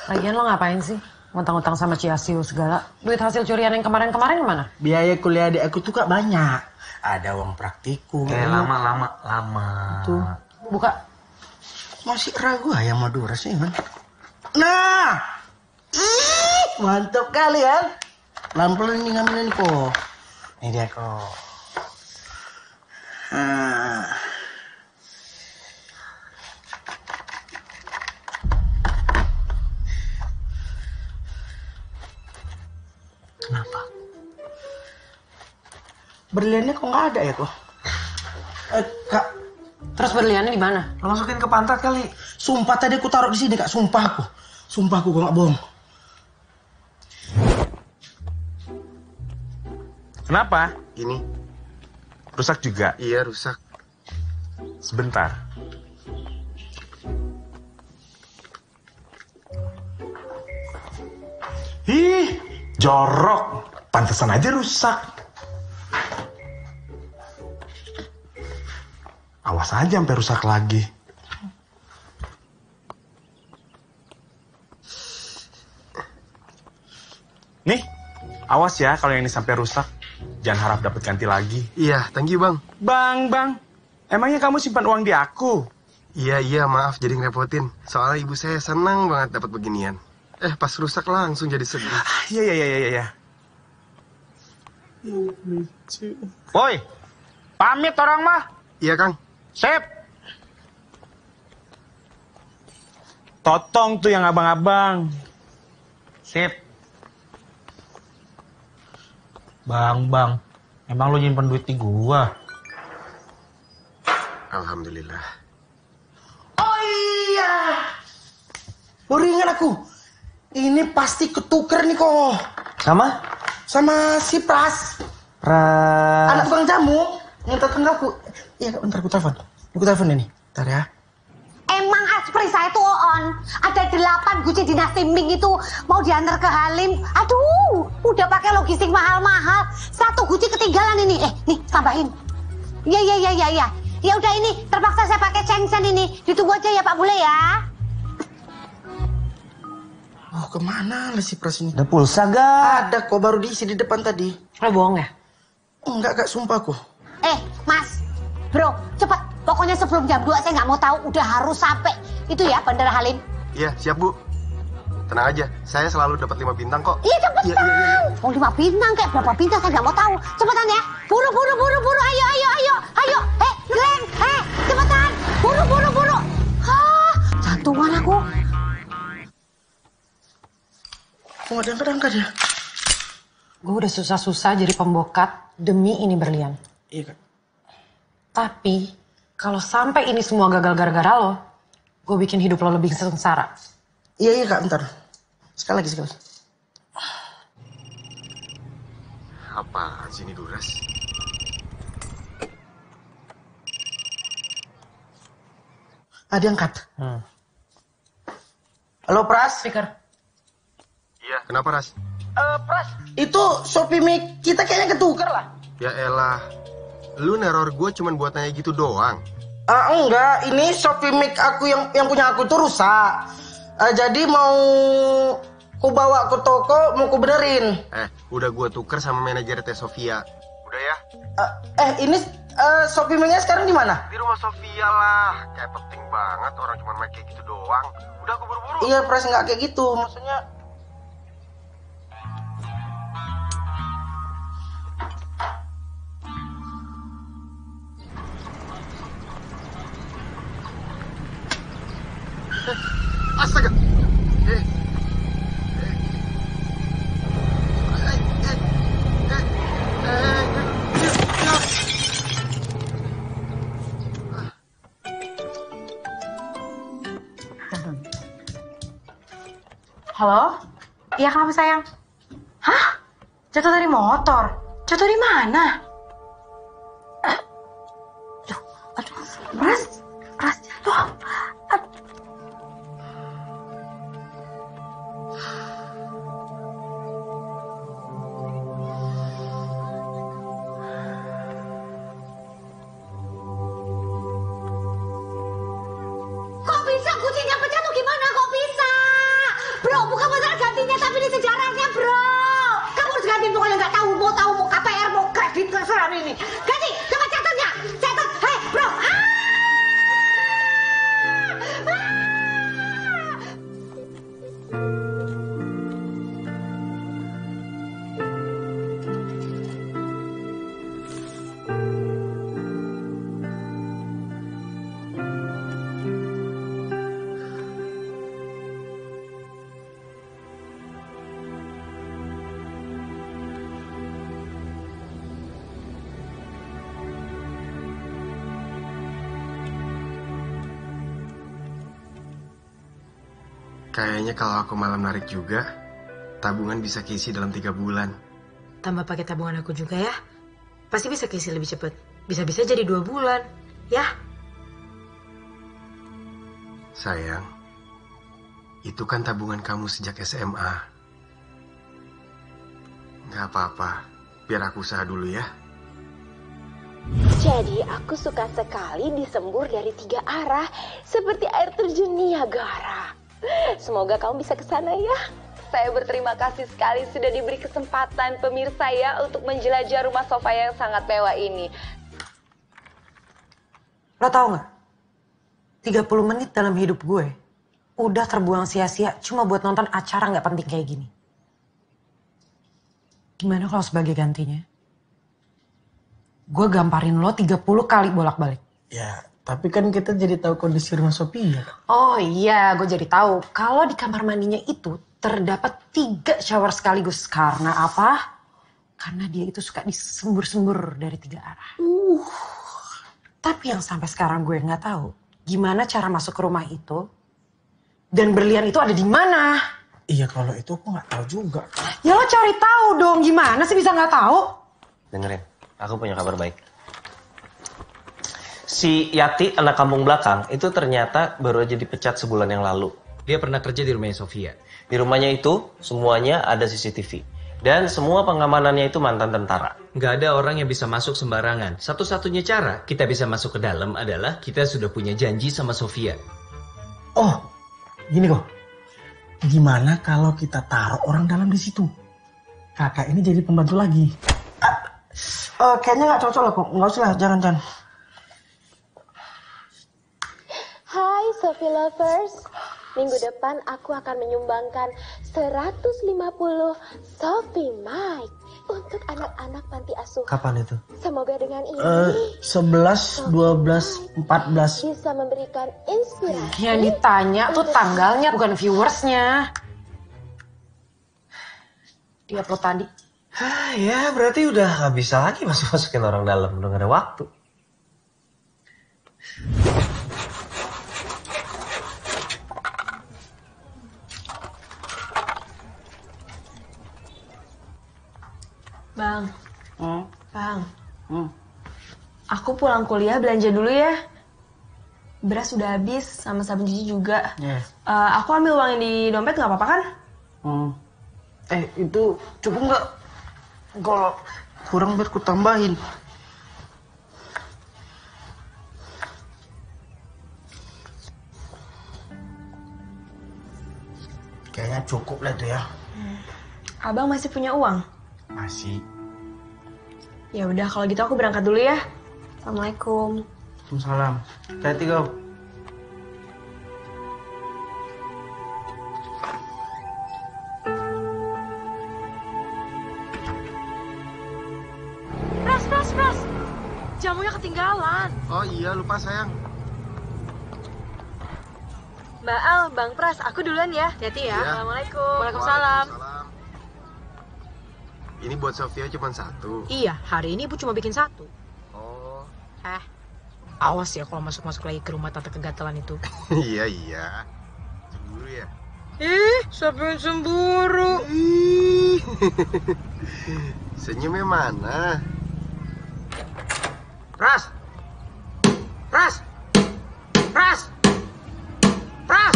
Speaker 19: Lagian lo ngapain sih? Ngutang-ngutang sama Ciasio segala. Duit hasil curian yang kemarin-kemarin ke mana?
Speaker 9: Biaya kuliah adik aku tuh kak banyak. Ada uang praktikum.
Speaker 11: Eh, lama, lama, lama.
Speaker 9: Tuh.
Speaker 19: Buka.
Speaker 9: Masih ragu ya sama Duras ya kan? Nah! Ih, mantap kali kan? Pelan-pelan nih ngambilin kok. Ini dia kok. Kenapa? Berliannya kok nggak ada ya kok? Eh, kak.
Speaker 19: Terus berliannya di mana?
Speaker 9: Lo masukin ke pantat kali. Sumpah tadi aku taruh di sini kak. Sumpah aku. Sumpah aku nggak bohong.
Speaker 24: Kenapa?
Speaker 1: Ini.
Speaker 24: Rusak juga?
Speaker 1: Iya, rusak.
Speaker 24: Sebentar. Ih, jorok. Pantesan aja rusak. Awas aja sampai rusak lagi. Nih, awas ya kalau yang ini sampai rusak. Jangan harap dapat ganti lagi.
Speaker 1: Iya, thank you bang.
Speaker 24: Bang, bang. Emangnya kamu simpan uang di aku?
Speaker 1: Iya, iya, maaf jadi ngerepotin. Soalnya ibu saya senang banget dapat beginian. Eh, pas rusak langsung jadi sedih.
Speaker 24: Iya, iya, iya, iya, iya.
Speaker 27: Woi, pamit orang mah.
Speaker 1: Iya, Kang.
Speaker 27: Sip.
Speaker 24: Totong tuh yang abang-abang.
Speaker 27: Sip.
Speaker 28: Bang, bang. Emang lu nyimpen duit di gua?
Speaker 1: Alhamdulillah.
Speaker 9: Oh iya. Baru ingat aku. Ini pasti ketuker nih kok.
Speaker 11: Sama?
Speaker 9: Sama si Pras.
Speaker 11: Pras.
Speaker 9: Anak tukang jamu. Yang telepon aku. Iya bentar aku telepon. Aku telepon ini. Bentar ya.
Speaker 29: Emang aspri saya tuh on. Ada delapan guci dinasti Ming itu mau diantar ke Halim. Aduh, udah pakai logistik mahal-mahal. Satu guci ketinggalan ini. Eh, nih tambahin. Iya, iya, iya, iya, iya. Ya udah ini, terpaksa saya pakai cengsen ini. Ditunggu aja ya Pak Bule ya.
Speaker 9: Oh ke mana lah si Pras ini?
Speaker 11: Ada pulsa gak?
Speaker 9: Ada kok baru diisi di depan tadi.
Speaker 19: Lo bohong ya?
Speaker 9: Enggak kak, sumpah aku.
Speaker 29: Eh, Mas. Bro, cepat. Pokoknya sebelum jam 2 saya nggak mau tahu. Udah harus sampai. Itu ya, Bandara Halim.
Speaker 1: Iya, siap bu. Tenang aja, saya selalu dapat lima bintang kok.
Speaker 29: Iya cepetan. Oh lima bintang kayak berapa bintang saya nggak mau tahu. Cepetan ya. Buru buru buru buru. Ayo ayo ayo ayo. Eh Glenn, eh cepetan. Buru buru buru. Hah, jantungan aku.
Speaker 9: Kok nggak diangkat-angkat ya?
Speaker 19: Gue udah susah-susah jadi pembokat demi ini berlian.
Speaker 9: Iya kak.
Speaker 19: Tapi kalau sampai ini semua gagal gara-gara lo, gue bikin hidup lo lebih sengsara.
Speaker 9: Iya iya kak, bentar. Sekali lagi sekali.
Speaker 1: Apaan sih ini Duras?
Speaker 9: Ah diangkat. Halo Pras.
Speaker 19: Speaker.
Speaker 1: Iya, kenapa Ras?
Speaker 9: Eh Pras, itu Shopee Mic kita kayaknya ketuker lah.
Speaker 1: Ya elah, lu neror gue cuman buat nanya gitu doang.
Speaker 9: Ah enggak, ini Shopee Mic aku yang yang punya aku tuh rusak. Eh, jadi mau ku bawa ke toko mau ku benerin.
Speaker 1: Eh, udah gue tuker sama manajer Teh Sofia. Udah ya?
Speaker 9: Eh, eh ini eh, Shopee Mic-nya sekarang di mana?
Speaker 1: Di rumah Sofia lah. Kayak penting banget orang cuma main kayak gitu doang. Udah aku buru-buru.
Speaker 9: Iya Pras nggak kayak gitu, maksudnya. [LAUGHS]
Speaker 1: Astaga. Eh.
Speaker 19: Halo? Iya kenapa sayang? Hah? Jatuh dari motor? Jatuh di mana? Eh, Aduh, aduh, Pras, Pras jatuh.
Speaker 1: Kayaknya kalau aku malam narik juga, tabungan bisa keisi dalam tiga bulan.
Speaker 19: Tambah pakai tabungan aku juga ya. Pasti bisa keisi lebih cepet. Bisa-bisa jadi dua bulan. Ya,
Speaker 1: Sayang, itu kan tabungan kamu sejak SMA. Gak apa-apa, biar aku usaha dulu ya.
Speaker 7: Jadi aku suka sekali disembur dari tiga arah seperti air terjun Niagara. Semoga kamu bisa ke sana ya. Saya berterima kasih sekali sudah diberi kesempatan pemirsa ya untuk menjelajah rumah sofa yang sangat mewah ini.
Speaker 19: Lo tau gak? 30 menit dalam hidup gue udah terbuang sia-sia cuma buat nonton acara gak penting kayak gini. Gimana kalau sebagai gantinya? Gue gamparin lo 30 kali bolak-balik.
Speaker 2: Ya, tapi kan kita jadi tahu kondisi rumah Sophia. kan?
Speaker 19: Oh iya, gue jadi tahu kalau di kamar mandinya itu terdapat tiga shower sekaligus. Karena apa? Karena dia itu suka disembur-sembur dari tiga arah. Uh. Tapi yang sampai sekarang gue nggak tahu gimana cara masuk ke rumah itu dan berlian itu ada di mana.
Speaker 2: Iya kalau itu aku nggak tahu juga.
Speaker 19: Ya lo cari tahu dong gimana sih bisa nggak tahu?
Speaker 11: Dengerin, aku punya kabar baik. Si Yati, anak kampung belakang, itu ternyata baru aja dipecat sebulan yang lalu.
Speaker 30: Dia pernah kerja di rumahnya Sofia.
Speaker 11: Di rumahnya itu, semuanya ada CCTV. Dan semua pengamanannya itu mantan tentara.
Speaker 30: Nggak ada orang yang bisa masuk sembarangan. Satu-satunya cara kita bisa masuk ke dalam adalah kita sudah punya janji sama Sofia.
Speaker 2: Oh, gini kok. Gimana kalau kita taruh orang dalam di situ? Kakak ini jadi pembantu lagi. Eh, kayaknya nggak cocok lah kok. Nggak usah lah, jangan jangan.
Speaker 7: Hai Sophie Lovers, minggu depan aku akan menyumbangkan 150 Sophie Mic untuk anak-anak panti asuhan.
Speaker 2: Kapan itu?
Speaker 7: Semoga dengan ini
Speaker 2: Eh, 11, 12, 14.
Speaker 7: bisa memberikan inspirasi.
Speaker 19: Yang ditanya tuh tanggalnya bukan viewersnya. Dia upload tadi.
Speaker 11: Hah, ya berarti udah nggak bisa lagi masuk-masukin orang dalam. Udah nggak ada waktu.
Speaker 8: Bang,
Speaker 2: Hmm.
Speaker 8: Bang,
Speaker 2: Hmm.
Speaker 8: aku pulang kuliah belanja dulu ya. Beras sudah habis, sama sabun cuci juga.
Speaker 2: Ya.
Speaker 8: Eh, aku ambil uang yang di dompet nggak apa-apa kan?
Speaker 2: Hmm. Eh, itu cukup nggak? Kalau kurang biar ku tambahin. Kayaknya cukup lah tuh ya.
Speaker 8: Abang masih punya uang?
Speaker 2: Masih.
Speaker 8: Ya udah, kalau gitu aku berangkat dulu ya. Assalamualaikum.
Speaker 2: Waalaikumsalam. Hati-hati kau.
Speaker 8: Pras, pras, pras. Jamunya ketinggalan.
Speaker 1: Oh iya, lupa sayang.
Speaker 8: Mbak Al, Bang Pras, aku duluan ya. Hati ya.
Speaker 1: Iya.
Speaker 8: Assalamualaikum. Waalaikumsalam.
Speaker 1: Ini buat Sofia cuma satu.
Speaker 19: Iya, hari ini ibu cuma bikin satu.
Speaker 1: Oh.
Speaker 19: Eh, awas ya kalau masuk-masuk lagi ke rumah tante kegatelan itu. [LAUGHS]
Speaker 1: iya, iya. Cemburu ya?
Speaker 19: Ih, siapa [LAUGHS] yang cemburu?
Speaker 1: Senyumnya mana?
Speaker 2: Pras! Pras! Pras! Pras!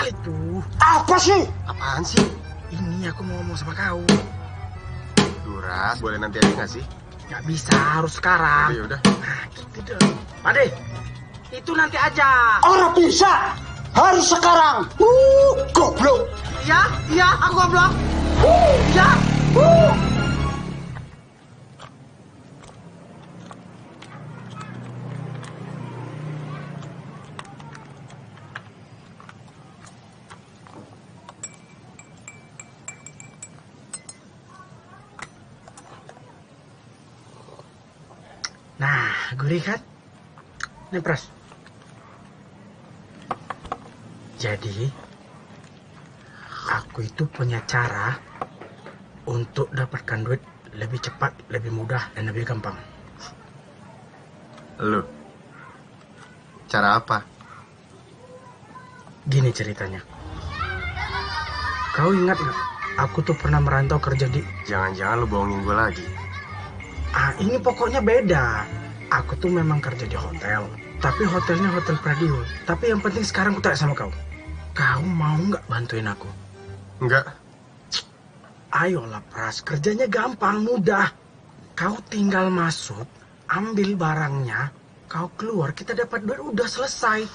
Speaker 2: Kali tuh. Apa sih?
Speaker 1: Apaan sih?
Speaker 2: Ini aku mau ngomong sama kau.
Speaker 1: Duras, boleh nanti aja nggak sih?
Speaker 2: Nggak bisa, harus sekarang.
Speaker 1: Ya udah.
Speaker 2: Gitu dong. Pade, itu nanti aja.
Speaker 31: Orang bisa. Harus sekarang. Uh, goblok.
Speaker 2: Iya, iya, aku goblok. Uh, iya. Uh. Kan? Nih, Pras. Jadi, aku itu punya cara untuk dapatkan duit lebih cepat, lebih mudah, dan lebih gampang.
Speaker 1: Lu. Cara apa?
Speaker 2: Gini ceritanya. Kau ingat nggak? Aku tuh pernah merantau kerja di...
Speaker 1: Jangan-jangan lu bohongin gue lagi.
Speaker 2: Ah, ini pokoknya beda. Aku tuh memang kerja di hotel. Tapi hotelnya hotel Pradiul. Tapi yang penting sekarang aku tanya sama kau. Kau mau nggak bantuin aku?
Speaker 1: Enggak.
Speaker 2: Ayolah Pras, kerjanya gampang, mudah. Kau tinggal masuk, ambil barangnya, kau keluar, kita dapat duit, udah selesai.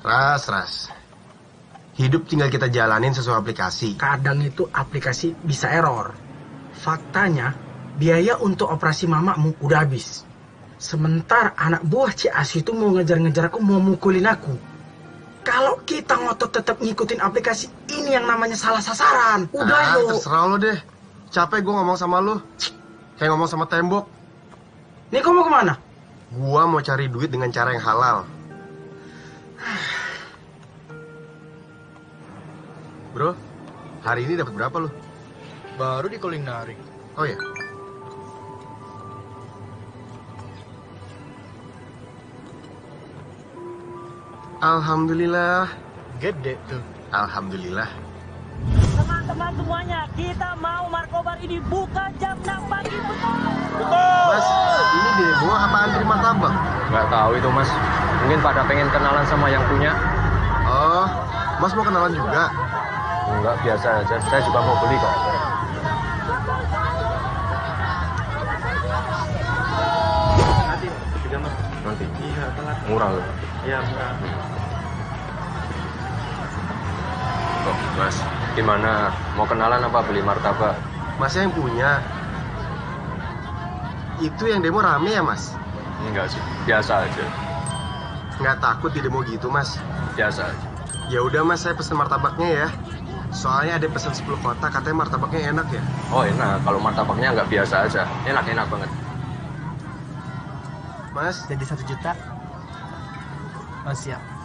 Speaker 1: Ras, ras. Hidup tinggal kita jalanin sesuai aplikasi.
Speaker 2: Kadang itu aplikasi bisa error. Faktanya, biaya untuk operasi mamamu udah habis. Sementara anak buah Cias itu mau ngejar-ngejar aku, mau mukulin aku. Kalau kita ngotot tetap ngikutin aplikasi, ini yang namanya salah sasaran. Udah
Speaker 1: ah,
Speaker 2: yuk.
Speaker 1: terserah lo deh. Capek gue ngomong sama lu. Kayak ngomong sama tembok.
Speaker 2: Nih kau mau ke mana?
Speaker 1: Gua mau cari duit dengan cara yang halal. Bro, hari ini dapat berapa lu?
Speaker 25: Baru di calling narik.
Speaker 1: Oh ya. Alhamdulillah.
Speaker 25: Gede tuh.
Speaker 1: Alhamdulillah.
Speaker 32: Teman-teman semuanya, kita mau Markobar ini buka jam 6 pagi.
Speaker 1: Mas, ini demo apa antri martabak?
Speaker 33: Nggak tahu itu mas. Mungkin pada pengen kenalan sama yang punya.
Speaker 1: Oh, Mas mau kenalan juga?
Speaker 33: Enggak, biasa aja. Saya juga mau beli kok.
Speaker 34: Nanti.
Speaker 33: Nanti.
Speaker 34: Iya, telat.
Speaker 33: Murah loh.
Speaker 34: Iya, murah.
Speaker 33: Kok, mas, gimana? Mau kenalan apa beli martabak?
Speaker 1: Masnya yang punya. Itu yang demo rame ya, Mas?
Speaker 33: Enggak sih, biasa aja.
Speaker 1: Nggak takut di demo gitu, Mas?
Speaker 33: Biasa aja.
Speaker 1: Ya udah, Mas, saya pesen martabaknya ya. Soalnya ada pesan 10 kotak, katanya martabaknya enak ya.
Speaker 33: Oh enak, kalau martabaknya nggak biasa aja. Enak-enak banget.
Speaker 1: Mas,
Speaker 25: Jadi satu juta. Oh, siap.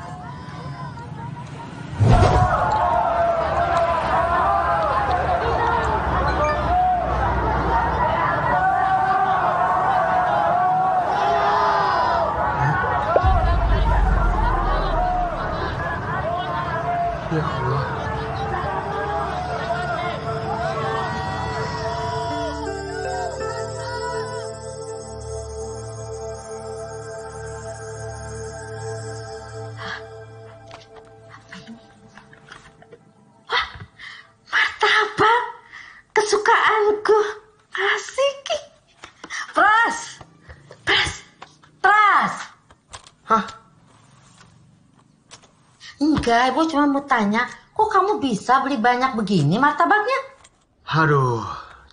Speaker 10: Enggak, ibu cuma mau tanya, kok kamu bisa beli banyak begini martabaknya?
Speaker 1: Aduh,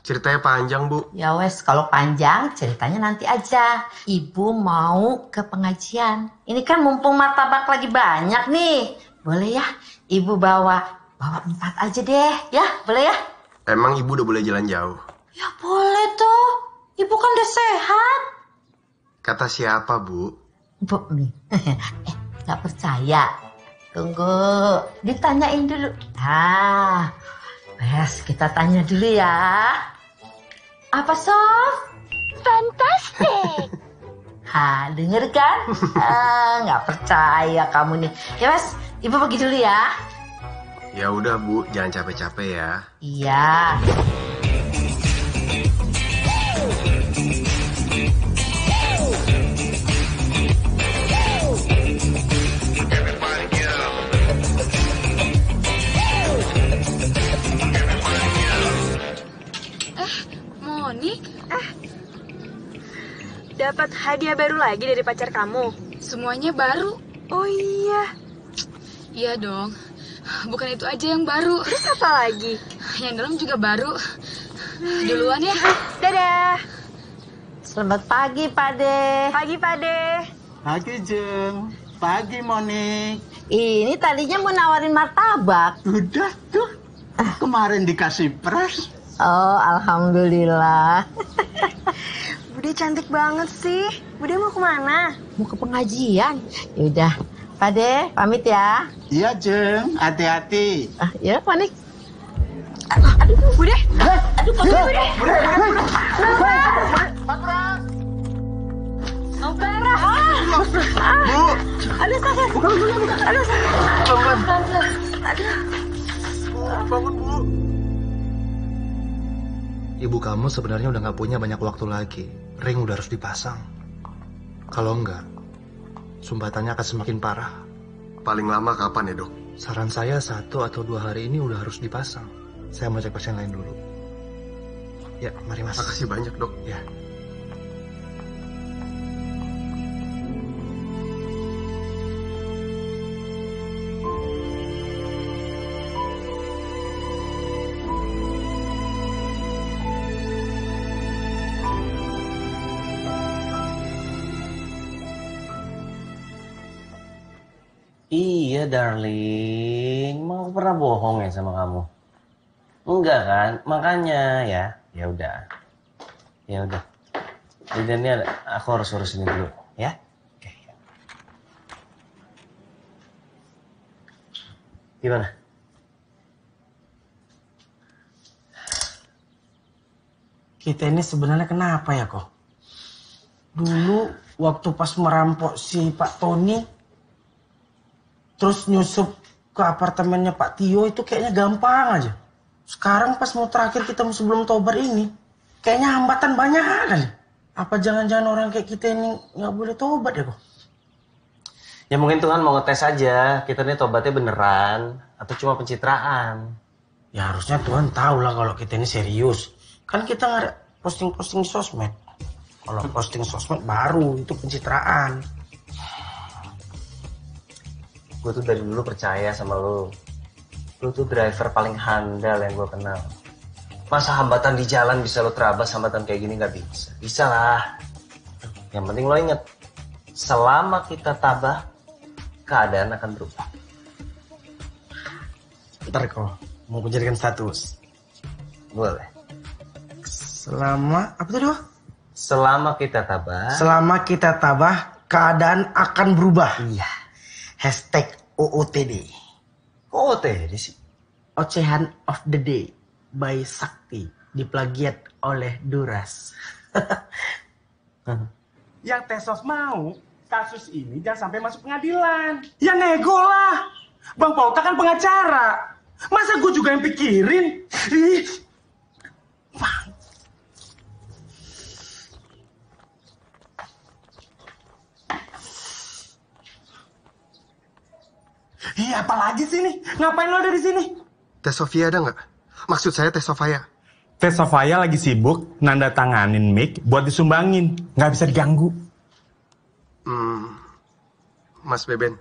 Speaker 1: ceritanya panjang, Bu.
Speaker 10: Ya wes, kalau panjang ceritanya nanti aja. Ibu mau ke pengajian. Ini kan mumpung martabak lagi banyak nih. Boleh ya, ibu bawa bawa empat aja deh, ya boleh ya?
Speaker 1: Emang ibu udah boleh jalan jauh?
Speaker 10: Ya boleh tuh. Ibu kan udah sehat.
Speaker 1: Kata siapa, Bu?
Speaker 10: Bu, nih. [LAUGHS] eh, nggak percaya. Tunggu, ditanyain dulu. Ah, wes kita tanya dulu ya. Apa Sof?
Speaker 7: Fantastic. [LAUGHS]
Speaker 10: Ha, denger kan? ah, nggak percaya kamu nih. Ya wes, ibu pergi dulu ya.
Speaker 1: Ya udah, Bu, jangan capek-capek ya.
Speaker 10: Iya.
Speaker 3: Dapat hadiah baru lagi dari pacar kamu?
Speaker 35: Semuanya baru.
Speaker 3: Oh iya.
Speaker 35: Iya dong. Bukan itu aja yang baru.
Speaker 3: Terus apa lagi?
Speaker 35: Yang dalam juga baru. Duluan ya.
Speaker 3: Dadah.
Speaker 10: Selamat pagi, Pade.
Speaker 3: Pagi, Pade.
Speaker 36: Pagi, Jeng. Pagi, Monik.
Speaker 10: Ini tadinya mau nawarin martabak.
Speaker 36: Udah tuh. Kemarin dikasih pres.
Speaker 10: Oh, alhamdulillah. [LAUGHS]
Speaker 3: Bude cantik banget sih. Bude mau ke mana?
Speaker 10: Mau ke pengajian. Yaudah, Pade, pamit ya.
Speaker 36: Iya, Jeng. Hati-hati.
Speaker 10: Ah, ya, Monik.
Speaker 3: Aduh, Bude.
Speaker 10: Aduh,
Speaker 3: Bude, Bude.
Speaker 10: Bude.
Speaker 3: Bude. Ompera.
Speaker 36: Bu.
Speaker 3: Ada sakit. Bukan, bukan, bukan. Ada sakit.
Speaker 36: Bangun.
Speaker 3: Aduh.
Speaker 36: Bangun, Bu.
Speaker 25: Ibu kamu sebenarnya udah nggak punya banyak waktu lagi. Ring udah harus dipasang. Kalau enggak, sumbatannya akan semakin parah.
Speaker 1: Paling lama kapan ya dok?
Speaker 25: Saran saya satu atau dua hari ini udah harus dipasang. Saya mau cek pasien lain dulu. Ya, mari mas.
Speaker 1: Makasih banyak dok.
Speaker 25: Ya.
Speaker 11: Darling. Emang aku pernah bohong ya sama kamu? Enggak kan? Makanya ya. Ya udah. Ya udah. Jadi ini aku harus urus ini dulu, ya? Oke. ya. Gimana?
Speaker 9: Kita ini sebenarnya kenapa ya kok? Dulu waktu pas merampok si Pak Tony, terus nyusup ke apartemennya Pak Tio itu kayaknya gampang aja. Sekarang pas mau terakhir kita mau sebelum tobar ini, kayaknya hambatan banyak kali. Apa jangan-jangan orang kayak kita ini nggak boleh tobat ya kok?
Speaker 11: Ya mungkin Tuhan mau ngetes aja, kita ini tobatnya beneran atau cuma pencitraan.
Speaker 9: Ya harusnya Tuhan tahu lah kalau kita ini serius. Kan kita nggak posting-posting sosmed. Kalau posting sosmed baru itu pencitraan.
Speaker 11: Gue tuh dari dulu percaya sama lo. Lo tuh driver paling handal yang gue kenal. Masa hambatan di jalan bisa lo terabas hambatan kayak gini nggak bisa? Bisa lah. Yang penting lo inget, selama kita tabah, keadaan akan berubah.
Speaker 9: Ntar kok mau menjadikan status.
Speaker 11: Boleh.
Speaker 9: Selama apa tadi Wak?
Speaker 11: Selama kita tabah.
Speaker 9: Selama kita tabah, keadaan akan berubah.
Speaker 11: Iya.
Speaker 9: Hashtag OOTD.
Speaker 11: OOTD sih?
Speaker 9: Ocehan of the Day by Sakti. Diplagiat oleh Duras. [LAUGHS]
Speaker 24: Yang Tesos mau kasus ini jangan sampai masuk pengadilan. Ya nego lah. Bang Pauta kan pengacara. Masa gue juga yang pikirin? Ih. Iya, apalagi sih nih? Ngapain lo ada di sini?
Speaker 1: Tes Sofia ada nggak? Maksud saya tes Sofia.
Speaker 24: Teh Sofia lagi sibuk nanda tanganin mic buat disumbangin. Nggak bisa diganggu.
Speaker 1: Hmm, Mas Beben,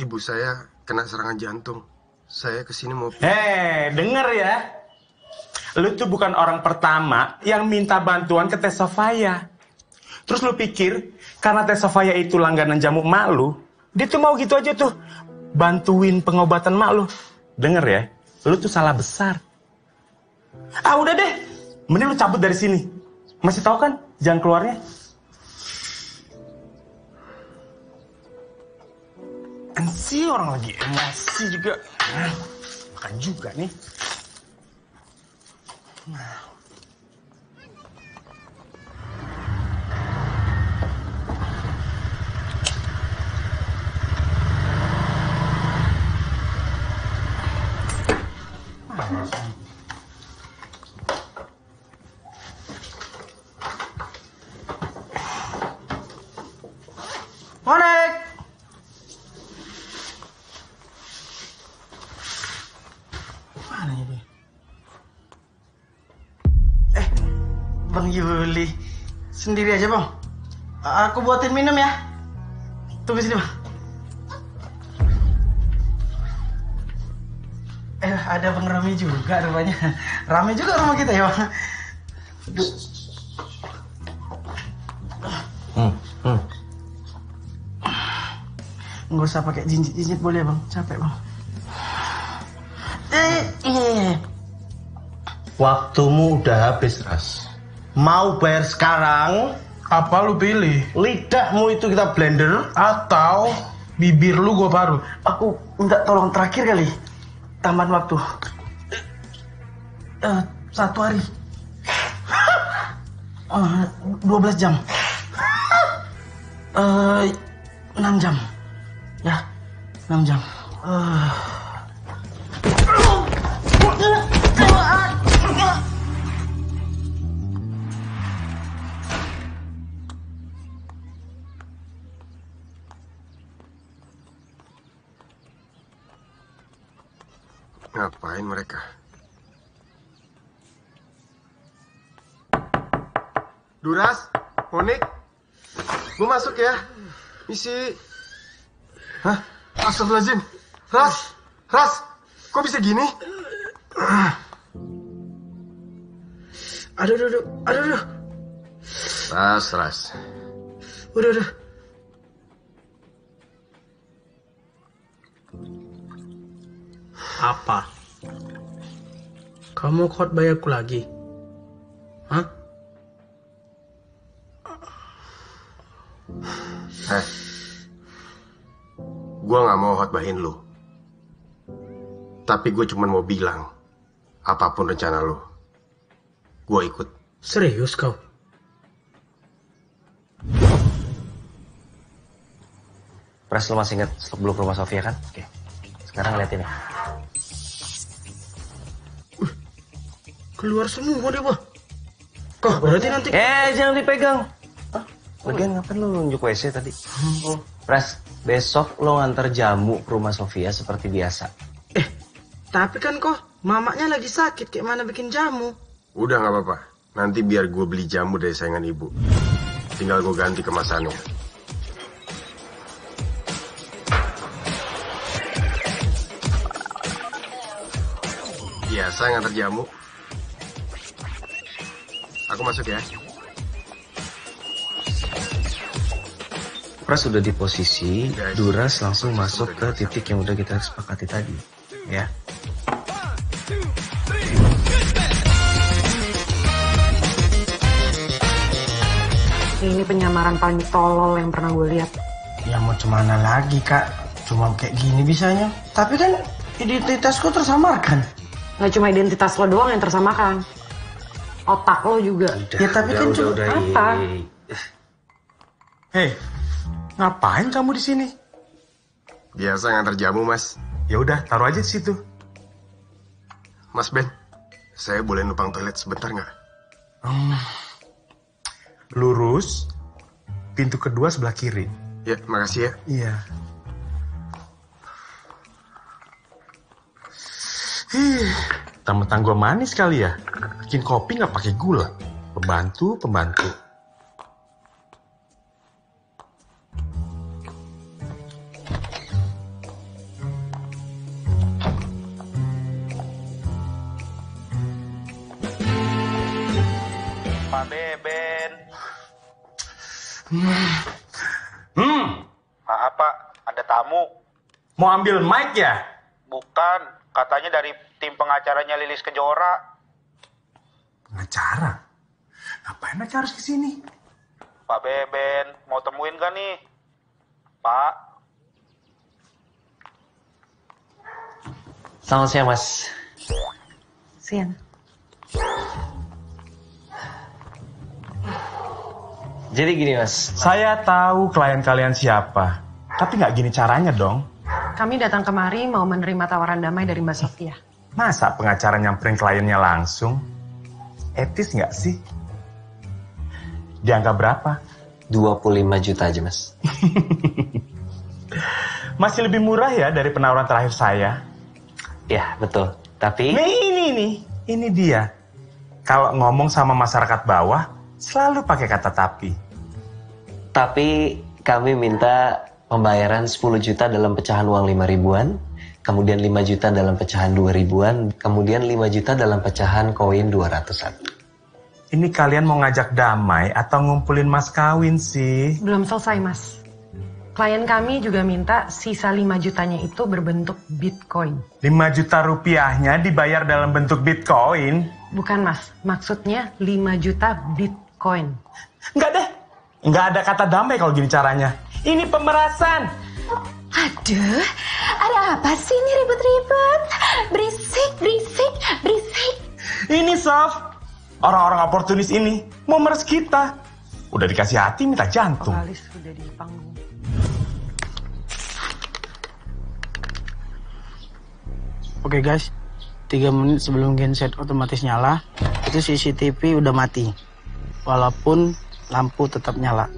Speaker 1: ibu saya kena serangan jantung. Saya ke sini mau...
Speaker 24: Hei, denger ya. Lu tuh bukan orang pertama yang minta bantuan ke Teh Sofia. Terus lu pikir karena Teh Sofia itu langganan jamu mak lu, dia tuh mau gitu aja tuh bantuin pengobatan mak lu. Denger ya, lu tuh salah besar. Ah udah deh, mending lu cabut dari sini. Masih tahu kan jalan keluarnya? Kan sih orang lagi emosi juga. Nah, makan juga nih. Nah.
Speaker 9: Monek! Mana dia? Eh, Bang Yuli. Sendiri aja, Bang? Aku buatin minum ya. Tunggu sini, Bang. Ada Bang Rami juga rupanya. Rame juga rumah kita ya, Bang.
Speaker 21: Hmm, hmm.
Speaker 9: Nggak usah pakai jinjit-jinjit boleh, Bang. Capek, Bang. Eh, iya.
Speaker 21: Waktumu udah habis, Ras. Mau bayar sekarang?
Speaker 2: Apa lu pilih?
Speaker 21: Lidahmu itu kita blender
Speaker 2: Atau bibir lu gua baru?
Speaker 9: Aku minta tolong terakhir kali. Tambahan waktu. Eh, satu hari. [LAUGHS] Eh, 12 jam. 6 jam. Ya, 6 jam. Eh.
Speaker 1: Ngapain mereka? Duras, Monik, gue masuk ya. Misi. Hah? Astagfirullahaladzim. Ras, Ras, kok bisa gini?
Speaker 9: Aduh, aduh, aduh, aduh, aduh.
Speaker 1: Ras, Ras.
Speaker 9: Udah, udah.
Speaker 2: Apa? Kamu khotbah aku lagi? Hah?
Speaker 1: Eh, gue nggak mau khotbahin lu. Tapi gue cuma mau bilang, apa pun rencana lu, gue ikut.
Speaker 2: Serius kau?
Speaker 11: Pres lu masih inget sebelum ke rumah Sofia kan? Oke. Sekarang liatin ya.
Speaker 2: Keluar semua dia, Bah. Kok berarti nanti...
Speaker 11: Eh, jangan dipegang. Lagian ngapain lu nunjuk WC tadi? Pres, besok lo nganter jamu ke rumah Sofia seperti biasa.
Speaker 2: Tapi kan kok mamanya lagi sakit, kayak mana bikin jamu?
Speaker 1: Udah nggak apa-apa. Nanti biar gue beli jamu dari sayangan ibu. Tinggal gue ganti kemasannya. Biasa nganter jamu. Aku masuk ya.
Speaker 11: Pres udah di posisi, Duras langsung masuk ke titik yang udah kita sepakati tadi. Ya.
Speaker 19: Ini penyamaran paling tolol yang pernah gue lihat.
Speaker 9: Ya mau cemana lagi, Kak? Cuma kayak gini bisanya. Tapi kan identitasku tersamarkan.
Speaker 19: Gak cuma identitas lo doang yang tersamakan. Otak lo juga.
Speaker 9: ya tapi kan cuma
Speaker 19: apa?
Speaker 24: Hei, ngapain kamu di sini?
Speaker 1: Biasa nganter jamu, Mas.
Speaker 24: Ya udah, taruh aja di situ.
Speaker 1: Mas Ben, saya boleh numpang toilet sebentar nggak?
Speaker 24: Hmm. Lurus, pintu kedua sebelah kiri.
Speaker 1: Ya, makasih ya.
Speaker 24: Iya. Ih, Mentang-mentang gue manis kali ya. Bikin kopi nggak pakai gula. Pembantu, pembantu.
Speaker 21: Pak Beben.
Speaker 24: Hmm,
Speaker 37: Maaf pak, ada tamu.
Speaker 24: mau ambil mic ya?
Speaker 37: Bukan, katanya dari tim pengacaranya Lilis Kejora.
Speaker 24: Pengacara? Ngapain mereka harus ke sini?
Speaker 37: Pak Beben, mau temuin gak nih? Pak,
Speaker 11: Selamat siang, Mas.
Speaker 19: Sian.
Speaker 11: Jadi gini, Mas.
Speaker 24: Saya tahu klien kalian siapa. Tapi nggak gini caranya dong.
Speaker 19: Kami datang kemari mau menerima tawaran damai dari Mbak Sofia.
Speaker 24: Masa pengacara nyamperin kliennya langsung? Etis nggak sih? Dianggap berapa?
Speaker 11: 25 juta aja, Mas. [LAUGHS]
Speaker 24: Masih lebih murah ya dari penawaran terakhir saya.
Speaker 11: Ya, betul. Tapi...
Speaker 24: Nih, ini nih, ini dia. Kalau ngomong sama masyarakat bawah, selalu pakai kata tapi.
Speaker 11: Tapi kami minta pembayaran 10 juta dalam pecahan uang 5 ribuan, kemudian 5 juta dalam pecahan 2 ribuan, kemudian 5 juta dalam pecahan koin 200-an.
Speaker 24: Ini kalian mau ngajak damai atau ngumpulin mas kawin sih?
Speaker 19: Belum selesai, Mas. Klien kami juga minta sisa 5 jutanya itu berbentuk Bitcoin.
Speaker 24: 5 juta rupiahnya dibayar dalam bentuk bitcoin.
Speaker 19: Bukan, Mas. Maksudnya 5 juta Bitcoin.
Speaker 24: Enggak deh. Enggak ada kata damai kalau gini caranya. Ini pemerasan.
Speaker 7: Aduh, ada apa sih ini ribet-ribet? Berisik, berisik, berisik.
Speaker 24: Ini Sof. Orang-orang oportunis ini mau meres kita. Udah dikasih hati minta jantung.
Speaker 19: Vokalis udah di panggung.
Speaker 2: Oke guys, 3 menit sebelum genset otomatis nyala, itu CCTV udah mati. Walaupun lampu tetap nyala.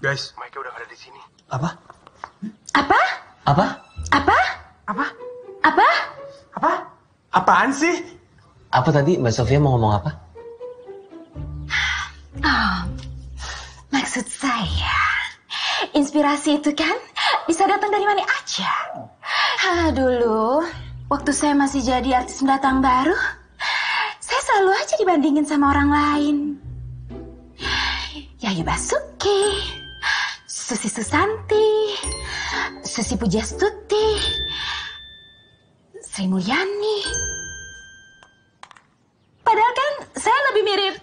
Speaker 1: Guys, Mike udah gak ada di sini.
Speaker 11: Apa?
Speaker 7: Apa?
Speaker 11: Apa?
Speaker 7: Apa?
Speaker 2: Apa?
Speaker 7: Apa?
Speaker 24: Apa? Apaan sih?
Speaker 11: Apa tadi Mbak Sofia mau ngomong apa?
Speaker 7: Oh, maksud saya, inspirasi itu kan bisa datang dari mana aja. Ah, dulu, waktu saya masih jadi artis pendatang baru, saya selalu aja dibandingin sama orang lain. Yayu Basuki, Susi Susanti, Susi Pujastuti, Sri Mulyani. Padahal kan saya lebih mirip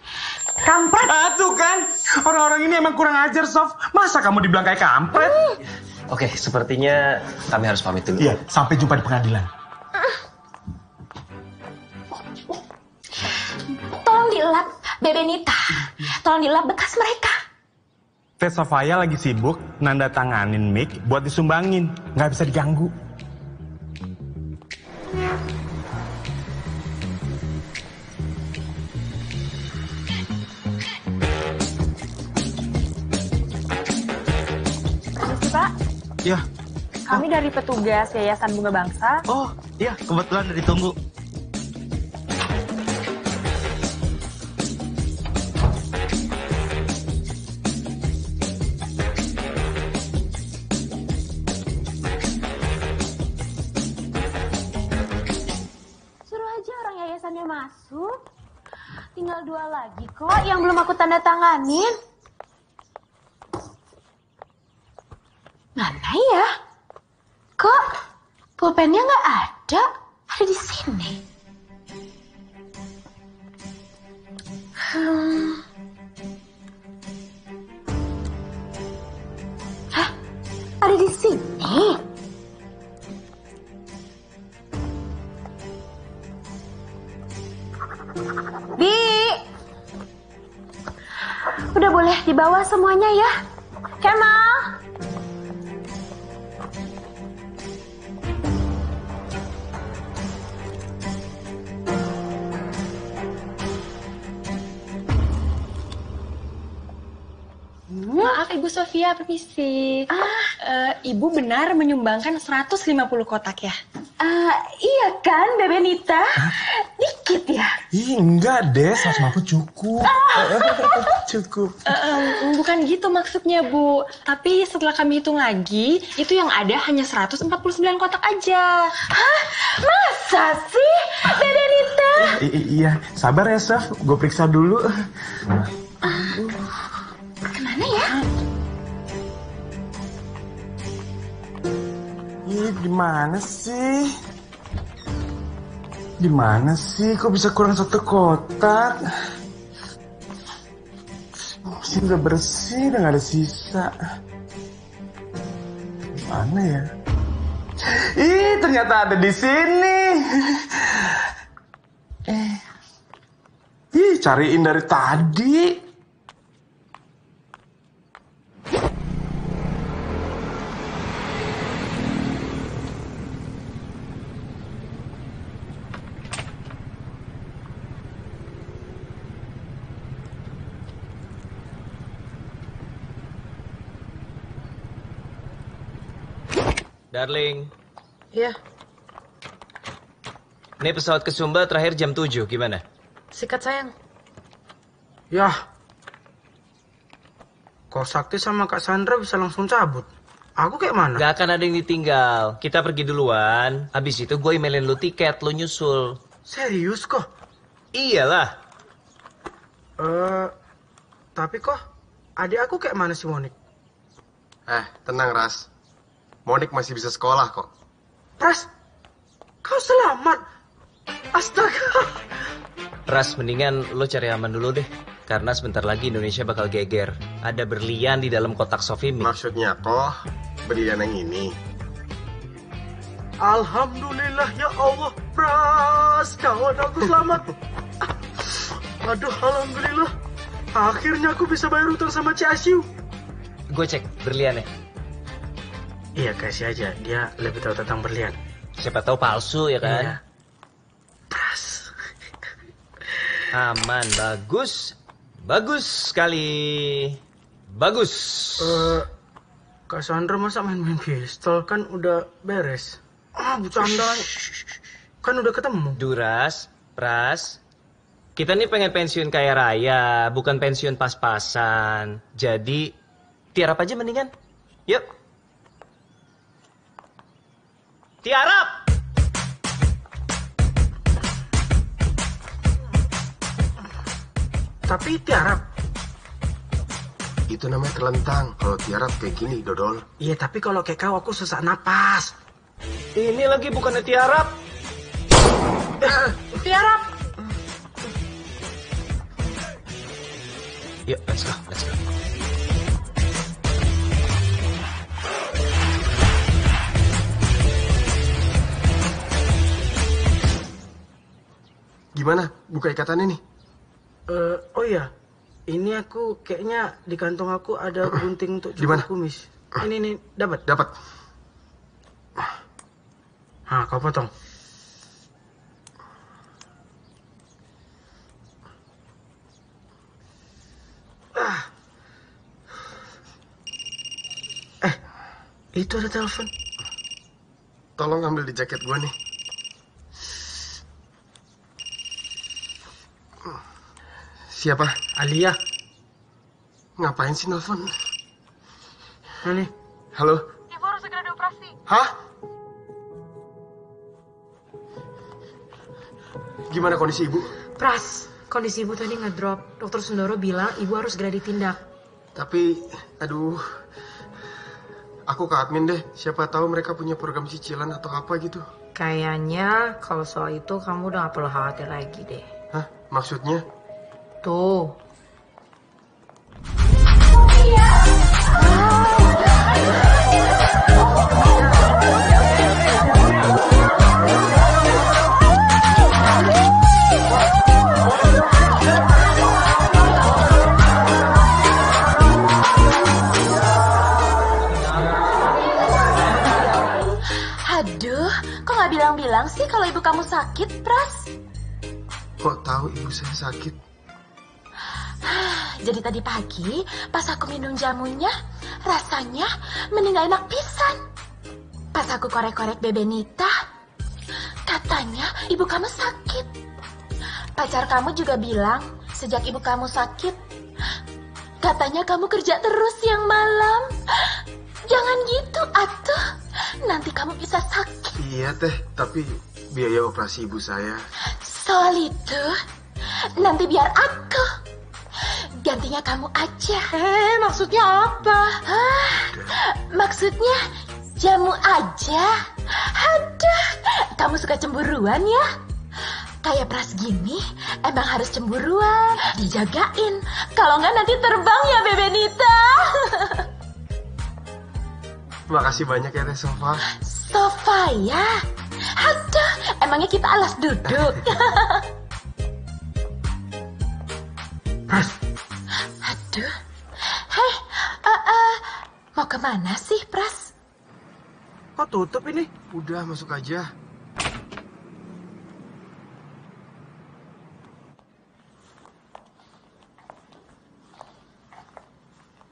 Speaker 7: kampret.
Speaker 24: Ah, tuh kan. Orang-orang ini emang kurang ajar, Sof. Masa kamu dibilang kayak kampret?
Speaker 11: Oke, sepertinya kami harus pamit dulu.
Speaker 24: Iya, sampai jumpa di pengadilan.
Speaker 7: Tolong dilap Bebenita. Tolong dilap bekas mereka.
Speaker 24: Sofia lagi sibuk nanda tanganin mic buat disumbangin. Nggak bisa diganggu.
Speaker 8: Pak.
Speaker 25: Ya,
Speaker 8: Kami dari petugas Yayasan Bunga Bangsa.
Speaker 25: oh iya kebetulan udah ditunggu.
Speaker 7: Yang belum aku tanda tanganin. Mana ya? Kok pulpennya nggak ada? Ada di sini. Hmm. Hah? Ada di sini? Bi. Udah boleh dibawa semuanya ya. Kemal.
Speaker 8: Maaf Ibu Sofia, permisi. Ah, Ibu benar menyumbangkan 150 kotak ya?
Speaker 7: Ah, iya kan, Bebenita? Dikit ya.
Speaker 24: Ih, enggak deh, 150 cukup. [LAUGHS] cukup.
Speaker 8: Eh, em, bukan gitu maksudnya Bu. Tapi setelah kami hitung lagi, itu yang ada hanya 149 kotak aja.
Speaker 7: Hah? Masa sih, Bebenita?
Speaker 24: Iya, sabar ya, Sof. Gue periksa dulu.
Speaker 7: Ke mana ya?
Speaker 24: Ih, gimana sih? Gimana sih? Kok bisa kurang satu kotak? Mesin udah bersih, udah gak ada sisa. Mana ya? Ih, ternyata ada di sini. Eh. Ih, cariin dari tadi.
Speaker 11: Darling,
Speaker 16: Iya,
Speaker 11: ini pesawat ke Sumba terakhir jam 7, gimana?
Speaker 16: sikat sayang.
Speaker 2: Yah. Kok Sakti sama Kak Sandra bisa langsung cabut? Aku kayak mana?
Speaker 11: Gak akan ada yang ditinggal. Kita pergi duluan. Habis itu gue emailin lu tiket, lu nyusul.
Speaker 2: Serius kok?
Speaker 11: Iyalah.
Speaker 2: Eh, tapi kok adik aku kayak mana sih Monik?
Speaker 1: Eh, tenang Ras. Monik masih bisa sekolah kok.
Speaker 2: Pras, kau selamat. Astaga.
Speaker 11: Ras, mendingan lo cari aman dulu deh. Karena sebentar lagi Indonesia bakal geger. Ada berlian di dalam kotak Sofimi.
Speaker 1: Maksudnya kok berlian yang ini.
Speaker 2: Alhamdulillah ya Allah, Pras, kawan aku selamat. Aduh, alhamdulillah. Akhirnya aku bisa bayar utang sama Ciasyu.
Speaker 11: Gue cek berliannya.
Speaker 2: Iya, kasih aja. Dia lebih tahu tentang berlian.
Speaker 11: Siapa tahu palsu ya kan?
Speaker 2: Iya.
Speaker 11: Aman, bagus. Bagus sekali. Bagus.
Speaker 2: Eh, Kak Sandra masa main-main pistol kan udah beres. Ah, bercanda. Kan udah ketemu.
Speaker 11: Duras, Pras, kita nih pengen pensiun kaya raya, bukan pensiun pas-pasan. Jadi, tiarap aja mendingan. Yuk. Tiarap!
Speaker 2: Tapi tiarap.
Speaker 1: Itu namanya terlentang. Kalau tiarap kayak gini, Dodol.
Speaker 2: Iya, tapi kalau kayak kau aku sesak napas.
Speaker 11: Ini lagi bukannya tiarap.
Speaker 2: Tiarap.
Speaker 11: Yuk, let's go, let's go.
Speaker 1: Gimana? Buka ikatannya nih.
Speaker 2: Eh, oh iya. Ini aku kayaknya di kantong aku ada [CLEARS THROAT] gunting untuk cukur kumis. [CLEARS THROAT] Ini nih, dapat.
Speaker 1: Dapat.
Speaker 2: Ah, kau potong. Ah. Eh, itu ada telepon.
Speaker 1: Tolong ambil di jaket gua nih. Siapa?
Speaker 2: Alia.
Speaker 1: Ngapain sih nelfon?
Speaker 2: Ini.
Speaker 1: Halo?
Speaker 3: Ibu harus segera dioperasi.
Speaker 1: Hah? Gimana kondisi ibu?
Speaker 16: Pras, kondisi ibu tadi ngedrop. Dokter Sundoro bilang ibu harus segera ditindak.
Speaker 1: Tapi, aduh, aku ke admin deh. Siapa tahu mereka punya program cicilan atau apa gitu.
Speaker 16: Kayaknya kalau soal itu kamu udah gak perlu khawatir lagi deh.
Speaker 1: Hah? Maksudnya?
Speaker 16: Tuh.
Speaker 7: Aduh, kok nggak bilang-bilang sih kalau ibu kamu sakit, Pras?
Speaker 1: Kok tahu ibu saya sakit?
Speaker 7: Jadi tadi pagi pas aku minum jamunya, rasanya mending enak pisan. Pas aku korek-korek Bebe Nita, katanya ibu kamu sakit. Pacar kamu juga bilang sejak ibu kamu sakit, katanya kamu kerja terus yang malam. Jangan gitu, atuh. Nanti kamu bisa sakit.
Speaker 1: Iya teh, tapi biaya operasi ibu saya.
Speaker 7: Soal itu, nanti biar aku. Gantinya kamu aja.
Speaker 16: Eh, maksudnya apa?
Speaker 7: Hah, maksudnya jamu aja. Aduh, kamu suka cemburuan ya? Kayak pras gini, emang harus cemburuan, dijagain. Kalau nggak nanti terbang ya Bebe Nita. [LAUGHS]
Speaker 1: Makasih banyak ya Teh Sofa.
Speaker 7: Sofa ya? Aduh, emangnya kita alas duduk. [LAUGHS] [LAUGHS] Aduh. Hei, eh, eh, mau ke mana sih, Pras?
Speaker 2: Kok tutup ini?
Speaker 1: Udah, masuk aja.